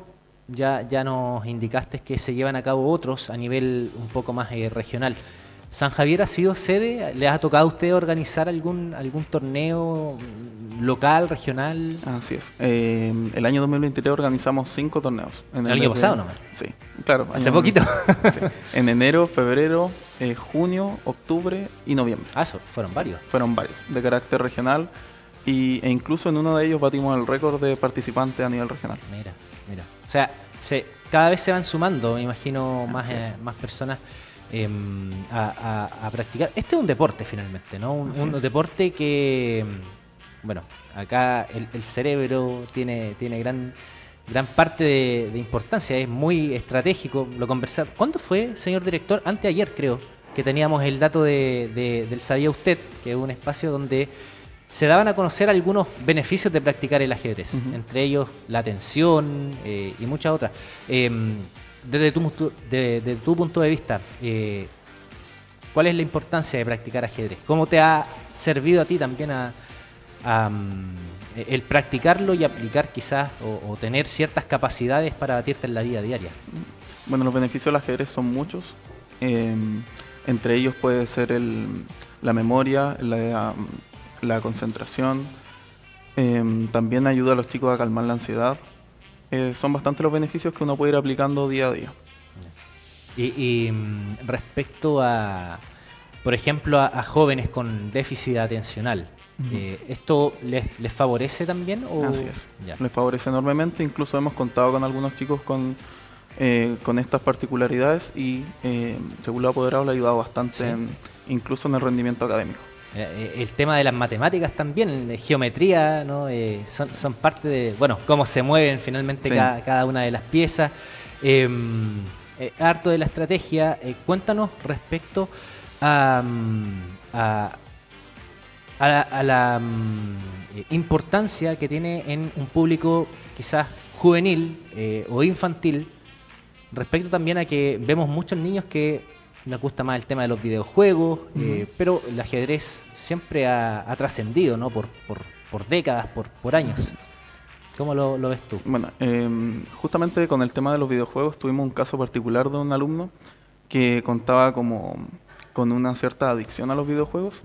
ya, ya nos indicaste que se llevan a cabo otros a nivel un poco más eh, regional. ¿San Javier ha sido sede? ¿Le ha tocado a usted organizar algún, algún torneo local, regional? Así es. Eh, el año 2023 organizamos cinco torneos. En El año pasado nomás. Sí, claro. Hace año poquito. 2023. Sí. En enero, febrero, eh, junio, octubre y noviembre. Ah, eso, fueron varios. Fueron varios, de carácter regional. Y, e incluso en uno de ellos batimos el récord de participantes a nivel regional. Mira, mira. O sea, se, cada vez se van sumando, me imagino, más, Así eh, más personas em, a, a- a practicar. Este es un deporte finalmente, ¿no? Un, deporte que, em, bueno, acá el, el cerebro tiene, tiene gran, gran parte de, de importancia, es muy estratégico. Lo conversar. ¿Cuándo fue, señor director? Anteayer, creo, que teníamos el dato de, de- del Sabía Usted, que es un espacio donde se daban a conocer algunos beneficios de practicar el ajedrez, entre ellos la atención eh, y muchas otras. Em, desde, tu, de, de tu punto de vista, eh, ¿cuál es la importancia de practicar ajedrez? ¿Cómo te ha servido a ti también mm, el practicarlo y aplicar quizás o, tener ciertas capacidades para batirte en la vida diaria? Bueno, los beneficios del ajedrez son muchos. Eh, entre ellos puede ser la memoria, la, la concentración. Eh, también ayuda a los chicos a calmar la ansiedad. Eh, son bastante los beneficios que uno puede ir aplicando día a día. Y, y, mm, respecto a, por ejemplo, a, a jóvenes con déficit atencional, eh, ¿esto les, les favorece también? O? Así es. Ya. Les favorece enormemente. Incluso hemos contado con algunos chicos con, eh, con estas particularidades y según lo apoderado le ha ayudado bastante, Sí. en- incluso en el rendimiento académico. Eh, El tema de las matemáticas también, de geometría, ¿no? Eh, son, son parte de, bueno, cómo se mueven finalmente Sí. cada, cada una de las piezas. Eh, eh, harto de la estrategia. Cuéntanos respecto a, mm, a, a la, a la, mm, importancia que tiene en un público quizás juvenil o infantil respecto también a que vemos muchos niños que les gusta más el tema de los videojuegos, eh, pero el ajedrez siempre ha, ha trascendido, ¿no? Por, por, por décadas, por, por años. ¿Cómo lo, lo ves tú? Bueno, em, justamente con el tema de los videojuegos tuvimos un caso particular de un alumno que contaba como con una cierta adicción a los videojuegos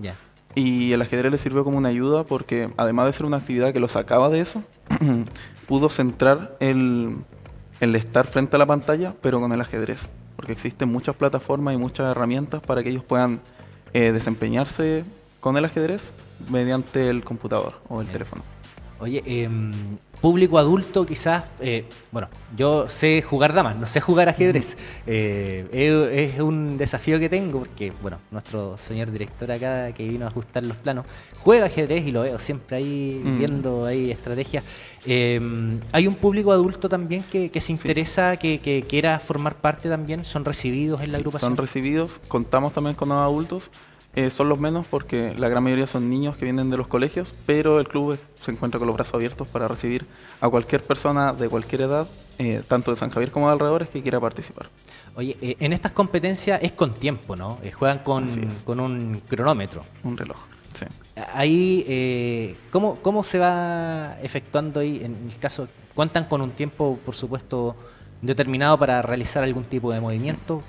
y el ajedrez le sirvió como una ayuda porque además de ser una actividad que lo sacaba de eso, pudo centrar el, el estar frente a la pantalla pero con el ajedrez porque existen muchas plataformas y muchas herramientas para que ellos puedan eh, desempeñarse con el ajedrez mediante el computador o el Bien. teléfono. Oye, em, público adulto quizás, eh, bueno, yo sé jugar damas, no sé jugar ajedrez. Eh, es, un desafío que tengo porque, bueno, nuestro señor director acá que vino a ajustar los planos, juega ajedrez y lo veo siempre ahí Mm. viendo ahí estrategias. Em, hay un público adulto también que, que se interesa, que, que quiera formar parte también, son recibidos en la Sí, agrupación. Son recibidos, contamos también con adultos, eh, son los menos porque la gran mayoría son niños que vienen de los colegios, pero el club eh, se encuentra con los brazos abiertos para recibir a cualquier persona de cualquier edad, eh, tanto de San Javier como de alrededores, que quiera participar. Oye, eh, en estas competencias es con tiempo, ¿no? Juegan con, con un cronómetro. Un reloj. Sí. Ahí, eh, ¿cómo, ¿cómo se va efectuando ahí? En el caso, ¿cuentan con un tiempo, por supuesto, determinado para realizar algún tipo de movimiento?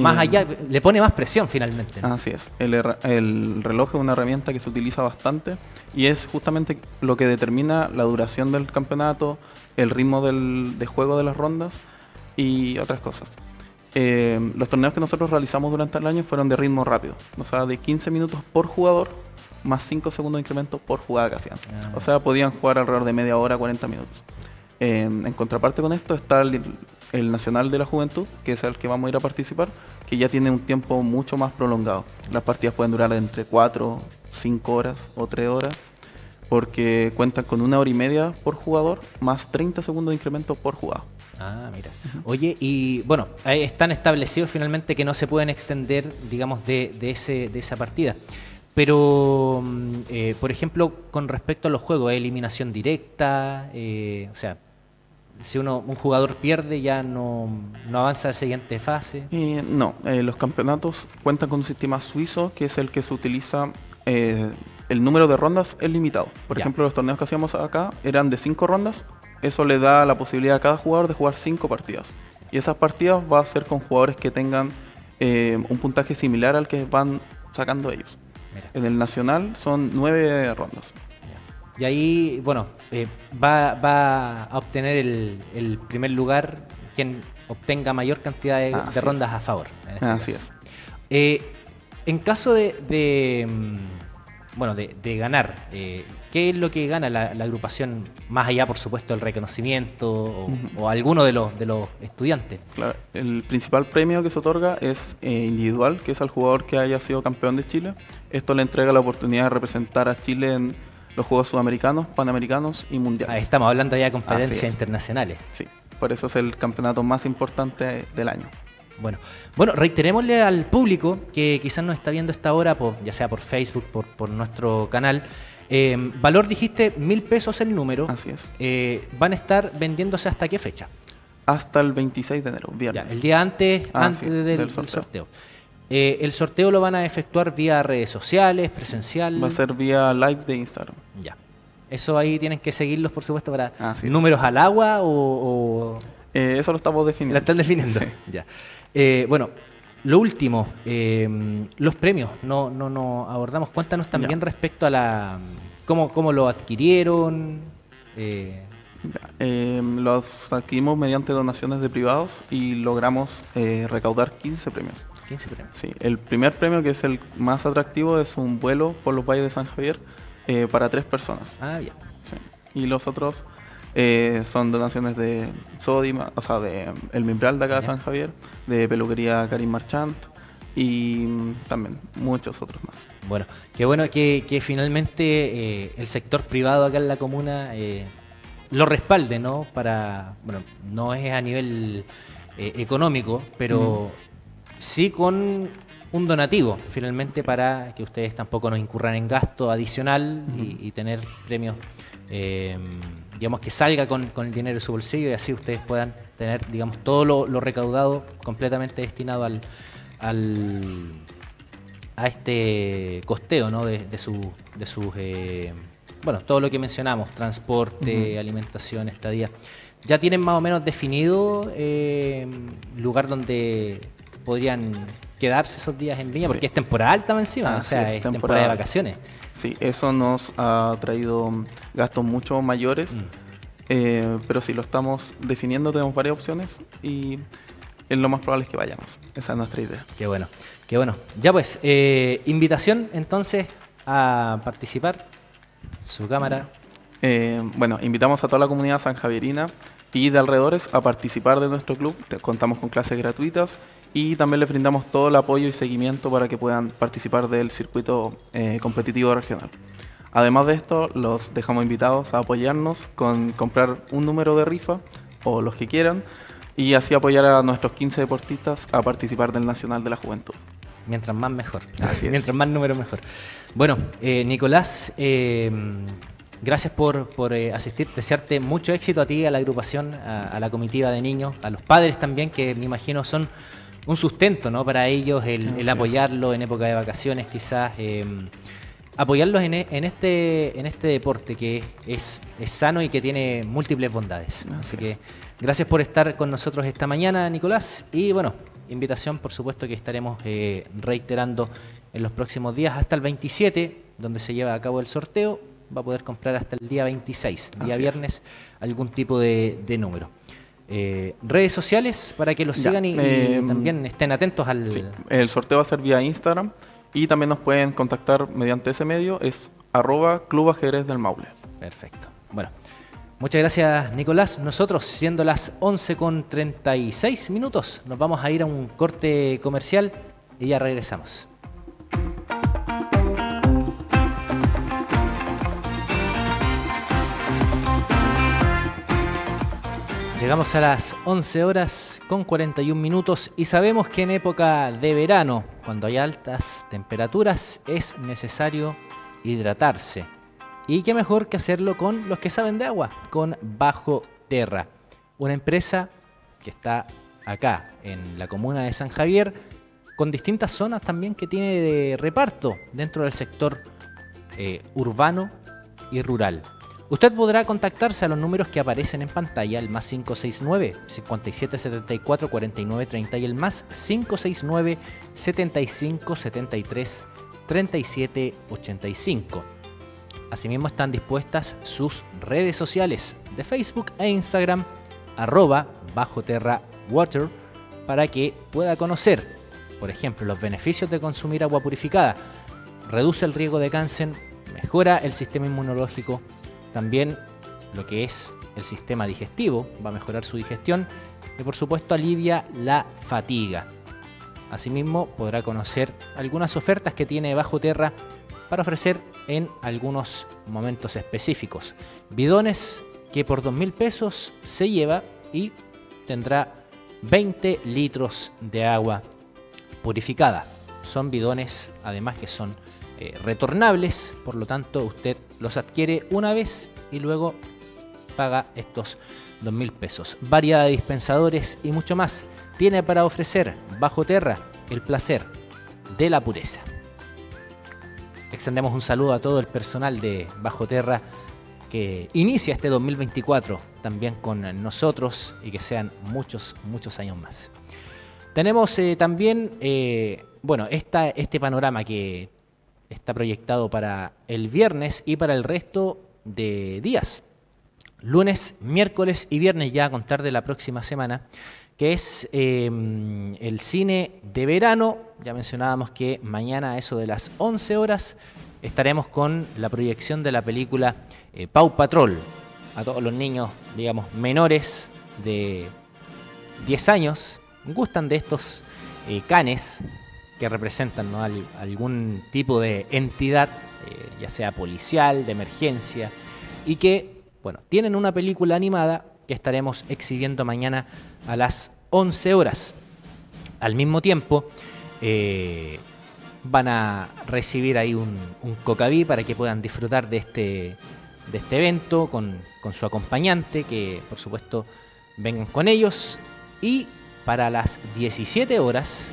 Más Eh, allá, le pone más presión finalmente. ¿no? Así es. El, el reloj es una herramienta que se utiliza bastante y es justamente lo que determina la duración del campeonato, el ritmo del, de juego de las rondas y otras cosas. Eh, los torneos que nosotros realizamos durante el año fueron de ritmo rápido, o sea, de 15 minutos por jugador más 5 segundos de incremento por jugada que hacían. Ah. O sea, podían jugar alrededor de media hora, 40 minutos. Eh, en contraparte con esto está el, el Nacional de la Juventud, que es el que vamos a ir a participar, que ya tiene un tiempo mucho más prolongado. Las partidas pueden durar entre 4, 5 horas o 3 horas, porque cuentan con una hora y media por jugador, más 30 segundos de incremento por jugada. Ah, mira. Oye, y bueno, están establecidos finalmente que no se pueden extender, digamos, de, de ese, de esa partida. Pero, mm, eh, por ejemplo, con respecto a los juegos, ¿hay eliminación directa? Eh, o sea, si uno un jugador pierde ya no, no avanza a la siguiente fase. Eh, no, eh, los campeonatos cuentan con un sistema suizo que es el que se utiliza. eh, el número de rondas es limitado. Por Ya. ejemplo, los torneos que hacíamos acá eran de 5 rondas. Eso le da la posibilidad a cada jugador de jugar 5 partidas. Y esas partidas va a ser con jugadores que tengan un puntaje similar al que van sacando ellos. Mira. En el nacional son 9 rondas. Y ahí, bueno, eh, va, va a obtener el, el primer lugar quien obtenga mayor cantidad de, es. rondas a favor. en este Así caso. es. Eh, en caso de, de, mm, bueno, de, de ganar, eh, ¿qué es lo que gana la, la agrupación, más allá, por supuesto, del reconocimiento o, o alguno de los, de los estudiantes? Claro, el principal premio que se otorga es individual, que es al jugador que haya sido campeón de Chile. Esto le entrega la oportunidad de representar a Chile en los Juegos Sudamericanos, Panamericanos y Mundiales. Ahí estamos hablando ya de competencias es. internacionales. Sí, por eso es el campeonato más importante del año. Bueno, bueno, reiterémosle al público que quizás nos está viendo esta hora, por, ya sea por Facebook, por, por nuestro canal. eh, valor dijiste mil pesos el número. Así es. Eh, van a estar vendiéndose hasta qué fecha? Hasta el 26 de enero, viernes. Ya, el día antes, Ah, antes sí, del, del del sorteo. Eh, el sorteo lo van a efectuar vía redes sociales, presencial. Va a ser vía live de Instagram. Ya. Eso ahí tienen que seguirlos, por supuesto, para Así es. números al agua o, o Eh, eso lo estamos definiendo. la están definiendo. Sí. Ya. Eh, bueno, lo último, eh, los premios. No, no, no abordamos. Cuéntanos también Ya. respecto a la cómo, cómo lo adquirieron. eh, eh, los adquirimos mediante donaciones de privados y logramos eh, recaudar 15 premios. 15 premios. Sí, el primer premio, que es el más atractivo, es un vuelo por los valles de San Javier eh, para tres personas. Ah, ya. Sí. Y los otros eh, son donaciones de Sodima, o sea, de El Mimbral de acá de. San Javier, de Peluquería Karim Marchant y mm, también muchos otros más. Bueno, qué bueno que, que finalmente eh, el sector privado acá en la comuna lo respalde, ¿no? Para, bueno, no es a nivel económico, pero sí con un donativo, finalmente, para que ustedes tampoco nos incurran en gasto adicional y, y tener premios, eh, digamos, que salga con, con el dinero de su bolsillo y así ustedes puedan tener, digamos, todo lo, lo recaudado completamente destinado al, al a este costeo ¿no? de, de, su, de sus, eh, bueno, todo lo que mencionamos, transporte, alimentación, estadía. ¿Ya tienen más o menos definido eh, lugar donde podrían quedarse esos días en Viña? Sí. Porque es temporada alta encima, o sea, es, es, temporada, temporada de vacaciones. Sí, eso nos ha traído gastos mucho mayores, Mm. eh, pero si lo estamos definiendo tenemos varias opciones y es lo más probable es que vayamos. Esa es nuestra idea. Qué bueno, qué bueno. Ya pues, eh, invitación entonces a participar. Su cámara. Eh, bueno, invitamos a toda la comunidad sanjavierina y de alrededores a participar de nuestro club. Contamos con clases gratuitas y también les brindamos todo el apoyo y seguimiento para que puedan participar del circuito eh, competitivo regional. Además de esto, los dejamos invitados a apoyarnos con comprar un número de rifa o los que quieran y así apoyar a nuestros 15 deportistas a participar del Nacional de la Juventud. Mientras más mejor. Así es. Mientras más número mejor. Bueno, eh, Nicolás, eh, gracias por, por, eh, asistir. Desearte mucho éxito a ti, a la agrupación, a, a la comitiva de niños, a los padres también, que me imagino son un sustento ¿no? para ellos el, apoyarlo en época de vacaciones, quizás. eh, apoyarlos en, e- en este, en este deporte que es, es sano y que tiene múltiples bondades. Así Así que gracias por estar con nosotros esta mañana, Nicolás. Y bueno, invitación por supuesto que estaremos eh, reiterando en los próximos días hasta el 27, donde se lleva a cabo el sorteo, va a poder comprar hasta el día 26, día es. viernes, algún tipo de, de número. Eh, redes sociales para que los Ya, sigan y, y em, también estén atentos al... Sí, el sorteo va a ser vía Instagram y también nos pueden contactar mediante ese medio, es arroba Club Ajedrez del Maule. Perfecto. Bueno, muchas gracias Nicolás. Nosotros, siendo las 11 con 36 minutos, nos vamos a ir a un corte comercial y ya regresamos. Llegamos a las 11 horas con 41 minutos y sabemos que en época de verano, cuando hay altas temperaturas, es necesario hidratarse. Y qué mejor que hacerlo con los que saben de agua, con Bajo Terra, una empresa que está acá en la comuna de San Javier, con distintas zonas también que tiene de reparto dentro del sector eh, urbano y rural. Usted podrá contactarse a los números que aparecen en pantalla, el más 569 5774 4930 y el más 569 7573 3785. Asimismo están dispuestas sus redes sociales de Facebook e Instagram, arroba bajo terra water, para que pueda conocer, por ejemplo, los beneficios de consumir agua purificada. Reduce el riesgo de cáncer, mejora el sistema inmunológico, también lo que es el sistema digestivo, va a mejorar su digestión y por supuesto alivia la fatiga. Asimismo podrá conocer algunas ofertas que tiene Bajo Terra para ofrecer en algunos momentos específicos. Bidones que por 2.000 pesos se lleva y tendrá 20 litros de agua purificada. Son bidones además que son eh, retornables, por lo tanto usted los adquiere una vez y luego paga estos 2.000 pesos. Variedad de dispensadores y mucho más tiene para ofrecer Bajo Terra el placer de la pureza. Extendemos un saludo a todo el personal de Bajo Terra que inicia este 2024 también con nosotros y que sean muchos, muchos años más. Tenemos eh, también, eh, bueno, este panorama que está proyectado para el viernes y para el resto de días. Lunes, miércoles y viernes ya a contar de la próxima semana, que es eh, el cine de verano. Ya mencionábamos que mañana a eso de las 11 horas estaremos con la proyección de la película eh, Pau Patrol. A todos los niños, digamos, menores de 10 años, gustan de estos eh, canes que representan ¿no? Al- algún tipo de entidad, eh, ya sea policial, de emergencia, y que, bueno, tienen una película animada que estaremos exhibiendo mañana a las 11 horas. Al mismo tiempo, eh, van a recibir ahí un, un cocaví para que puedan disfrutar de este, de este evento con, con su acompañante, que por supuesto vengan con ellos. Y para las 17 horas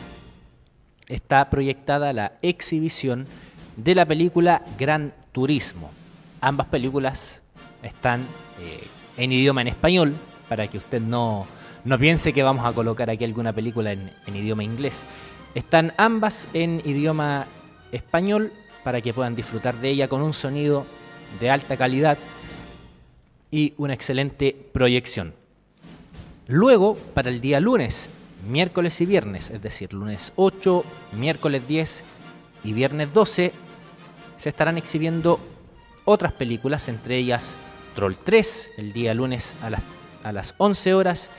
está proyectada la exhibición de la película Gran Turismo. Ambas películas están eh, en idioma en español, para que usted no, no piense que vamos a colocar aquí alguna película en, en idioma inglés. Están ambas en idioma español para que puedan disfrutar de ella con un sonido de alta calidad y una excelente proyección. Luego, para el día lunes, miércoles y viernes, es decir, lunes 8, miércoles 10 y viernes 12, se estarán exhibiendo otras películas, entre ellas Troll 3, el día lunes a las, a las 11 horas,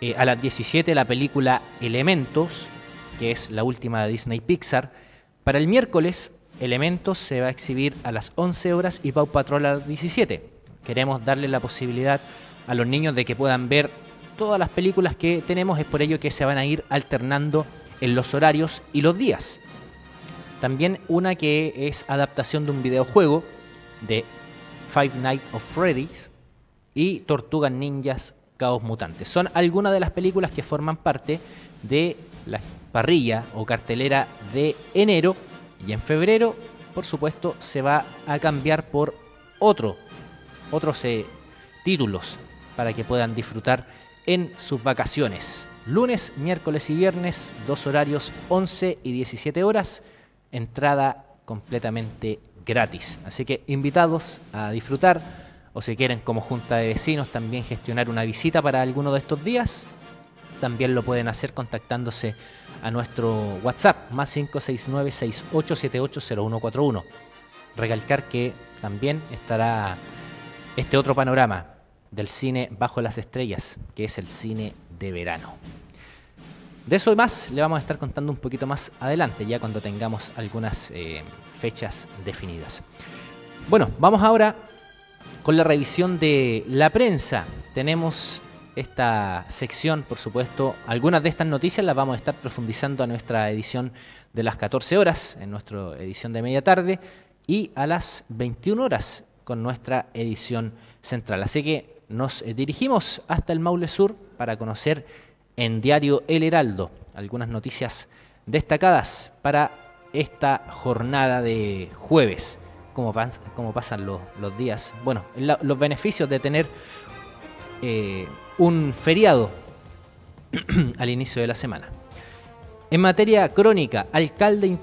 eh, a las 17 la película Elementos, que es la última de Disney Pixar. Para el miércoles, Elementos se va a exhibir a las 11 horas y Pau Patrol a las 17. Queremos darle la posibilidad a los niños de que puedan ver todas las películas que tenemos, es por ello que se van a ir alternando en los horarios y los días. También una que es adaptación de un videojuego de Five Nights of Freddy's y Tortugas Ninjas Caos Mutantes. Son algunas de las películas que forman parte de la parrilla o cartelera de enero y en febrero, por supuesto, se va a cambiar por otro, otros eh, títulos para que puedan disfrutar en sus vacaciones. Lunes, miércoles y viernes, dos horarios 11 y 17 horas, entrada completamente gratis. Así que invitados a disfrutar o si quieren como junta de vecinos también gestionar una visita para alguno de estos días, también lo pueden hacer contactándose a nuestro WhatsApp más 569-6878-0141. Recalcar que también estará este otro panorama del cine bajo las estrellas, que es el cine de verano. De eso y más le vamos a estar contando un poquito más adelante, ya cuando tengamos algunas eh, fechas definidas. Bueno, vamos ahora con la revisión de la prensa. Tenemos esta sección, por supuesto, algunas de estas noticias las vamos a estar profundizando a nuestra edición de las 14 horas, en nuestra edición de media tarde, y a las 21 horas con nuestra edición central. Así que nos eh, dirigimos hasta el Maule Sur para conocer en Diario El Heraldo algunas noticias destacadas para esta jornada de jueves. Cómo, pasan los, días. Bueno, los beneficios de tener eh, un feriado al inicio de la semana. En materia crónica, alcalde,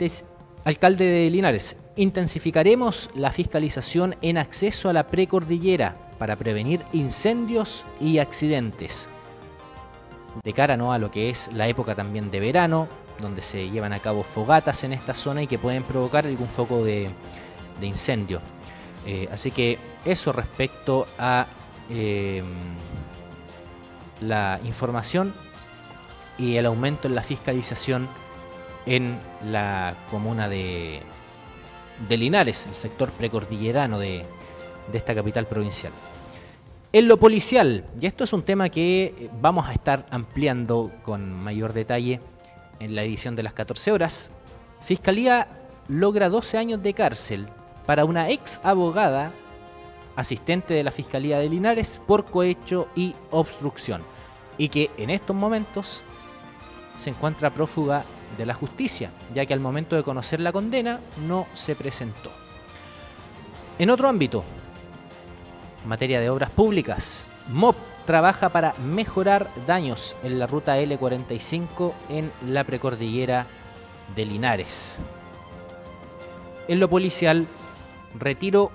alcalde de Linares, intensificaremos la fiscalización en acceso a la precordillera para prevenir incendios y accidentes. De cara ¿no? a lo que es la época también de verano, donde se llevan a cabo fogatas en esta zona y que pueden provocar algún foco de, incendio. Eh, así que eso respecto a eh, la información y el aumento en la fiscalización en la comuna de, Linares, el sector precordillerano de esta capital provincial. En lo policial, y esto es un tema que vamos a estar ampliando con mayor detalle en la edición de las 14 horas, Fiscalía logra 12 años de cárcel para una ex abogada asistente de la Fiscalía de Linares por cohecho y obstrucción y que en estos momentos se encuentra prófuga de la justicia, ya que al momento de conocer la condena no se presentó. En otro ámbito, materia de obras públicas, MOP trabaja para mejorar daños en la ruta L45 en la precordillera de Linares. En lo policial, retiro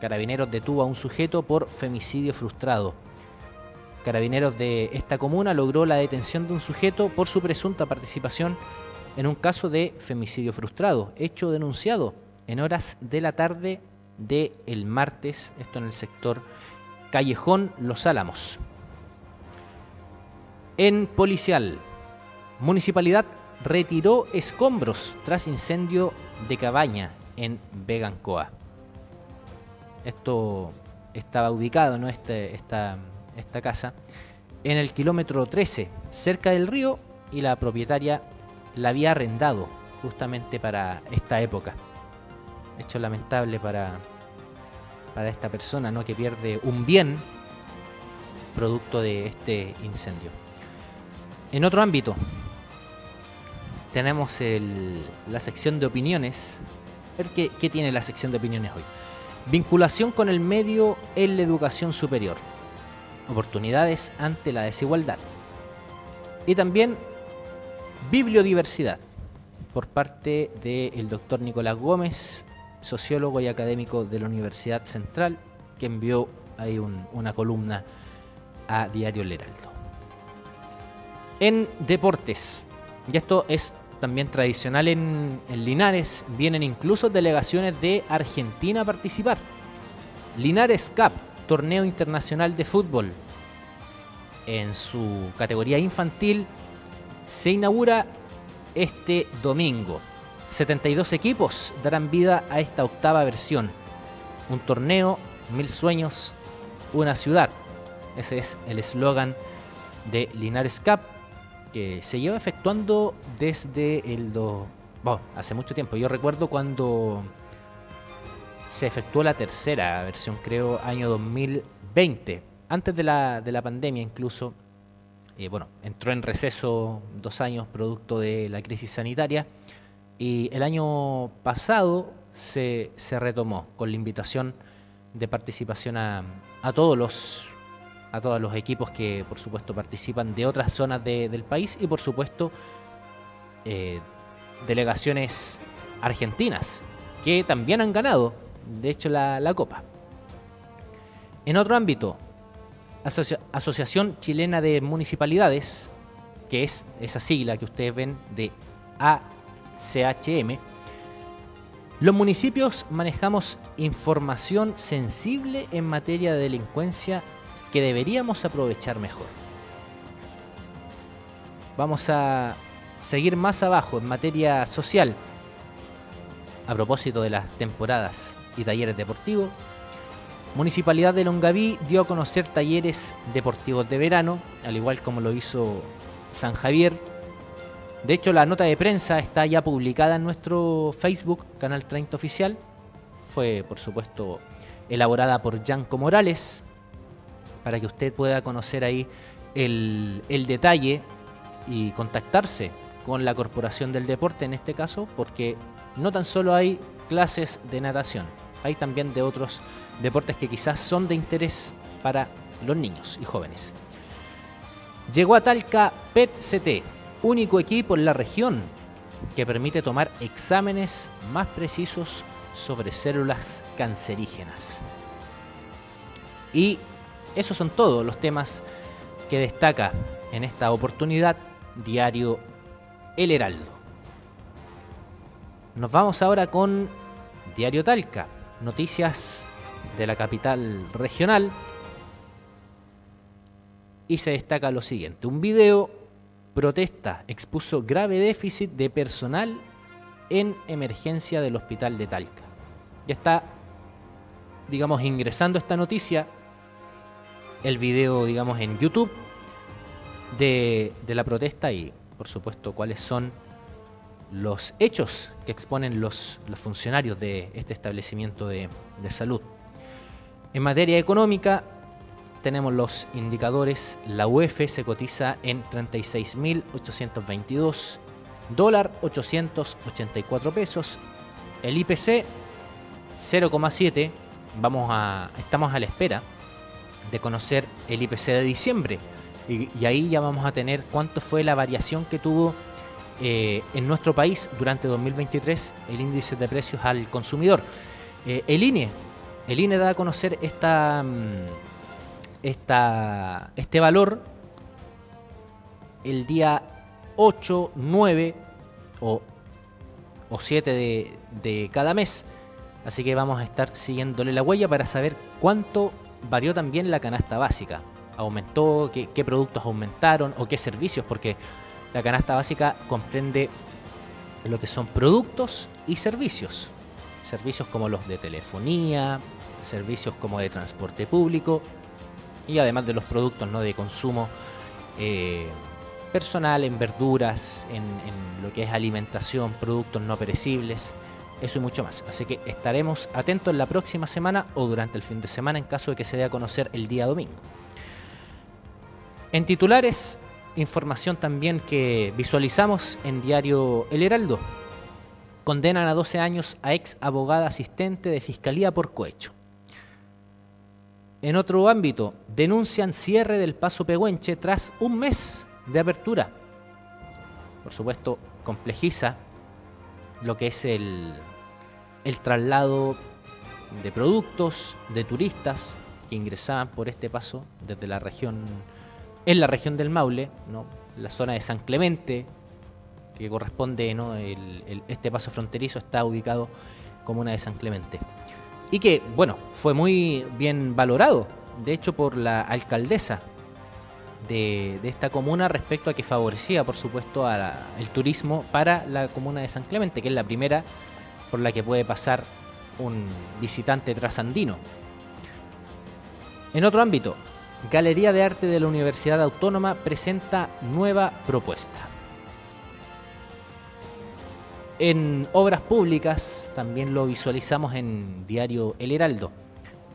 Carabineros detuvo a un sujeto por femicidio frustrado. Carabineros de esta comuna logró la detención de un sujeto por su presunta participación en un caso de femicidio frustrado, hecho denunciado en horas de la tarde del el martes, esto en el sector Callejón Los Álamos. En policial, municipalidad retiró escombros tras incendio de cabaña en Vegancoa. Esto estaba ubicado, ¿no? Este, esta, esta casa, en el kilómetro 13, cerca del río, y la propietaria la había arrendado justamente para esta época. Hecho lamentable para, para esta persona, ¿no? Que pierde un bien producto de este incendio. En otro ámbito, tenemos la sección de opiniones. A ver qué, qué tiene la sección de opiniones hoy. Vinculación con el medio en la educación superior. Oportunidades ante la desigualdad. Y también bibliodiversidad por parte del doctor Nicolás Gómez, sociólogo y académico de la Universidad Central, que envió ahí una columna a Diario El Heraldo. En deportes, y esto es también tradicional en, Linares, vienen incluso delegaciones de Argentina a participar. Linares Cup, torneo internacional de fútbol. En su categoría infantil se inaugura este domingo. 72 equipos darán vida a esta octava versión. Un torneo, mil sueños, una ciudad. Ese es el eslogan de Linares Cup que se lleva efectuando desde el... Do... hace mucho tiempo. Yo recuerdo cuando se efectuó la tercera versión, creo, año 2020, antes de la, de la pandemia incluso. Eh, bueno, entró en receso dos años producto de la crisis sanitaria y el año pasado se, retomó con la invitación de participación a, a todos los a todos los equipos que por supuesto participan de otras zonas de- del país y por supuesto eh, delegaciones argentinas que también han ganado, de hecho, la, Copa. En otro ámbito, Asocia- Asociación Chilena de Municipalidades, que es esa sigla que ustedes ven de ACHM, los municipios manejamos información sensible en materia de delincuencia que deberíamos aprovechar mejor. Vamos a seguir más abajo en materia social. A propósito de las temporadas y talleres deportivos, Municipalidad de Longaví dio a conocer talleres deportivos de verano, al igual como lo hizo San Javier. De hecho, la nota de prensa está ya publicada en nuestro Facebook, Canal 30 Oficial. Fue, por supuesto, elaborada por Yanko Morales, para que usted pueda conocer ahí el, el detalle y contactarse con la Corporación del Deporte en este caso, porque no tan solo hay clases de natación, hay también de otros deportes que quizás son de interés para los niños y jóvenes. Llegó a Talca PET-CT, único equipo en la región que permite tomar exámenes más precisos sobre células cancerígenas. Y esos son todos los temas que destaca en esta oportunidad Diario El Heraldo. Nos vamos ahora con Diario Talca, noticias de la capital regional. Y se destaca lo siguiente, un video protesta expuso grave déficit de personal en emergencia del hospital de Talca. Ya está, digamos, ingresando esta noticia, el video, digamos, en YouTube de, la protesta y, por supuesto, cuáles son los hechos que exponen los, los funcionarios de este establecimiento de salud. En materia económica, tenemos los indicadores. La UF se cotiza en 36.822, dólar 884 pesos. El IPC 0,7. Vamos a, estamos a la espera de conocer el IPC de diciembre. Y, y ahí ya vamos a tener cuánto fue la variación que tuvo eh, en nuestro país durante 2023 el índice de precios al consumidor. Eh, el INE, el INE da a conocer esta, mm, esta, este valor el día 8, 9 o, o 7 de, de cada mes. Así que vamos a estar siguiéndole la huella para saber cuánto varió también la canasta básica. ¿Aumentó? ¿Qué, qué productos aumentaron? ¿O qué servicios? Porque la canasta básica comprende lo que son productos y servicios. Servicios como los de telefonía, servicios como de transporte público y además de los productos ¿no? de consumo eh, personal en verduras, en, en lo que es alimentación, productos no perecibles, eso y mucho más. Así que estaremos atentos en la próxima semana o durante el fin de semana en caso de que se dé a conocer el día domingo. En titulares, información también que visualizamos en diario El Heraldo. Condenan a 12 años a ex abogada asistente de fiscalía por cohecho. En otro ámbito, denuncian cierre del paso Pehuenche tras un mes de apertura. Por supuesto, complejiza lo que es el, el traslado de productos, de turistas que ingresaban por este paso desde la región, en la región del Maule, ¿no? la zona de San Clemente, que corresponde, ¿no? Este paso fronterizo está ubicado como una de San Clemente. Y que, bueno, fue muy bien valorado, de hecho, por la alcaldesa de, de esta comuna respecto a que favorecía, por supuesto, a la- el turismo para la comuna de San Clemente, que es la primera por la que puede pasar un visitante trasandino. En otro ámbito, Galería de Arte de la Universidad Autónoma presenta nueva propuesta. En obras públicas, también lo visualizamos en diario El Heraldo.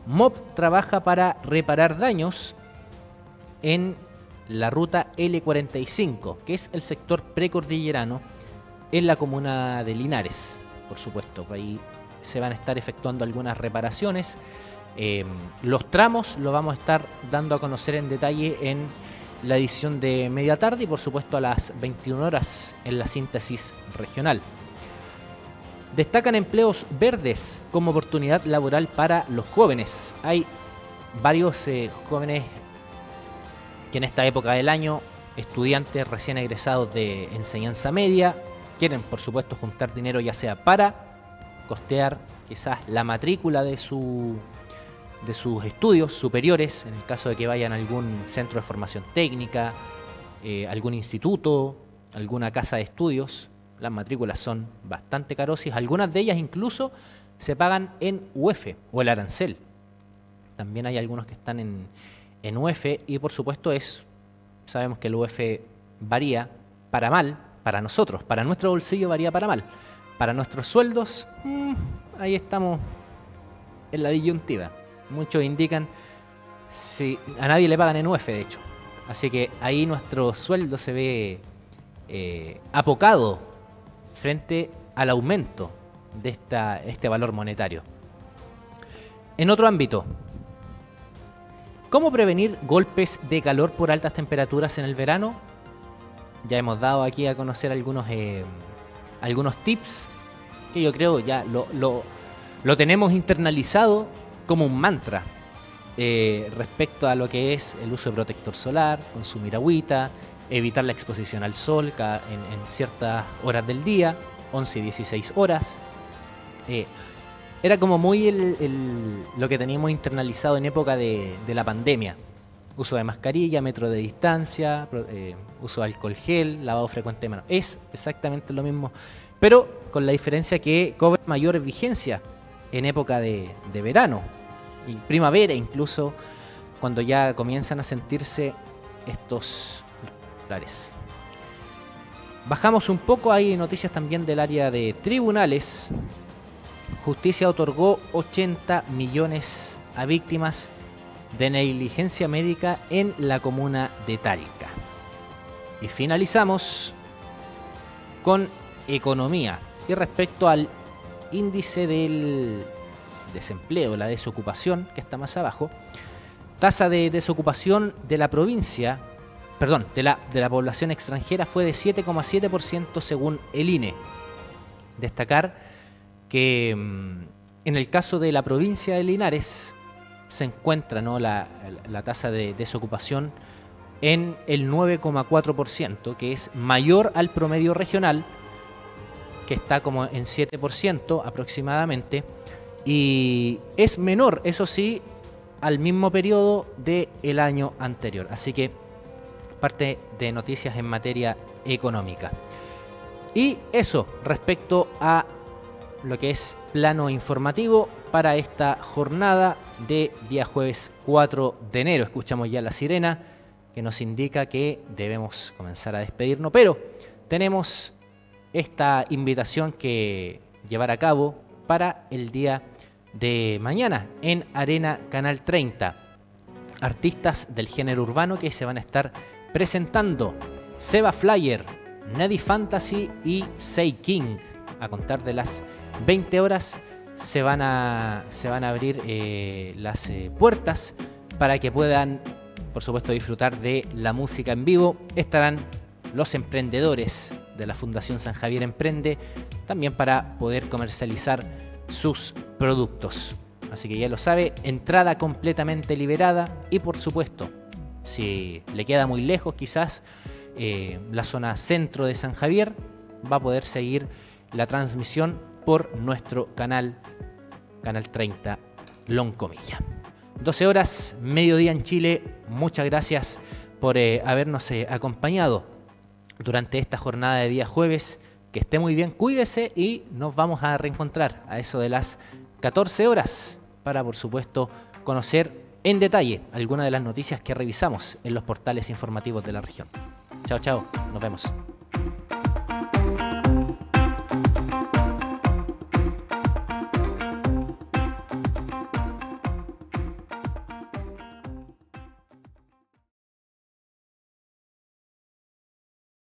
MOP trabaja para reparar daños en la ruta L45, que es el sector precordillerano en la comuna de Linares. Por supuesto, ahí se van a estar efectuando algunas reparaciones Eh, los tramos los vamos a estar dando a conocer en detalle en la edición de media tarde y por supuesto a las 21 horas en la síntesis regional. Destacan empleos verdes como oportunidad laboral para los jóvenes. Hay varios eh, jóvenes que en esta época del año, estudiantes recién egresados de enseñanza media, quieren por supuesto juntar dinero ya sea para costear quizás la matrícula de su de sus estudios superiores, en el caso de que vayan a algún centro de formación técnica, eh, algún instituto, alguna casa de estudios. Las matrículas son bastante caros y algunas de ellas incluso se pagan en UF o el arancel. También hay algunos que están en, en UF y por supuesto es, sabemos que el UF varía para mal, para nosotros, para nuestro bolsillo varía para mal. Para nuestros sueldos, mm, ahí estamos en la disyuntiva. Muchos indican si a nadie le pagan en UF, de hecho. Así que ahí nuestro sueldo se ve eh, apocado frente al aumento de esta, este valor monetario. En otro ámbito, ¿cómo prevenir golpes de calor por altas temperaturas en el verano? Ya hemos dado aquí a conocer algunos, eh, algunos tips que yo creo ya lo, lo, lo tenemos internalizado como un mantra eh, respecto a lo que es el uso de protector solar, consumir agüita, evitar la exposición al sol en, ciertas horas del día, 11 y 16 horas. Eh, era como muy lo que teníamos internalizado en época de, la pandemia. Uso de mascarilla, metro de distancia, eh, uso de alcohol gel, lavado frecuente de manos. Es exactamente lo mismo, pero con la diferencia que cobra mayor vigencia en época de verano y primavera incluso, cuando ya comienzan a sentirse estos Bajamos un poco, hay noticias también del área de tribunales. Justicia otorgó 80 millones a víctimas de negligencia médica en la comuna de Talca. Y finalizamos con economía y respecto al índice del desempleo, la desocupación, que está más abajo, tasa de desocupación de la provincia, perdón, de la, de la población extranjera fue de 7,7% según el INE. Destacar que mm, en el caso de la provincia de Linares se encuentra ¿no? la, la tasa de desocupación en el 9,4%, que es mayor al promedio regional, que está como en 7% aproximadamente, y es menor, eso sí, al mismo periodo del año anterior. Así que parte de noticias en materia económica. Y eso respecto a lo que es plano informativo para esta jornada de día jueves 4 de enero. Escuchamos ya la sirena que nos indica que debemos comenzar a despedirnos, pero tenemos esta invitación que llevar a cabo para el día de mañana en Arena Canal 30. Artistas del género urbano que se van a estar presentando. Seba Flyer, Neddy Fantasy y Say King. A contar de las 20 horas se van a, se van a abrir eh, las eh, puertas para que puedan, por supuesto, disfrutar de la música en vivo. Estarán los emprendedores de la Fundación San Javier Emprende, también para poder comercializar sus productos. Así que ya lo sabe, entrada completamente liberada y por supuesto, si le queda muy lejos quizás eh, la zona centro de San Javier, va a poder seguir la transmisión por nuestro canal, canal 30 Loncomilla. 12 horas, mediodía en Chile. Muchas gracias por eh, habernos eh, acompañado durante esta jornada de día jueves. Que esté muy bien, cuídese y nos vamos a reencontrar a eso de las 14 horas para, por supuesto, conocer en detalle algunas de las noticias que revisamos en los portales informativos de la región. Chao, chao, nos vemos.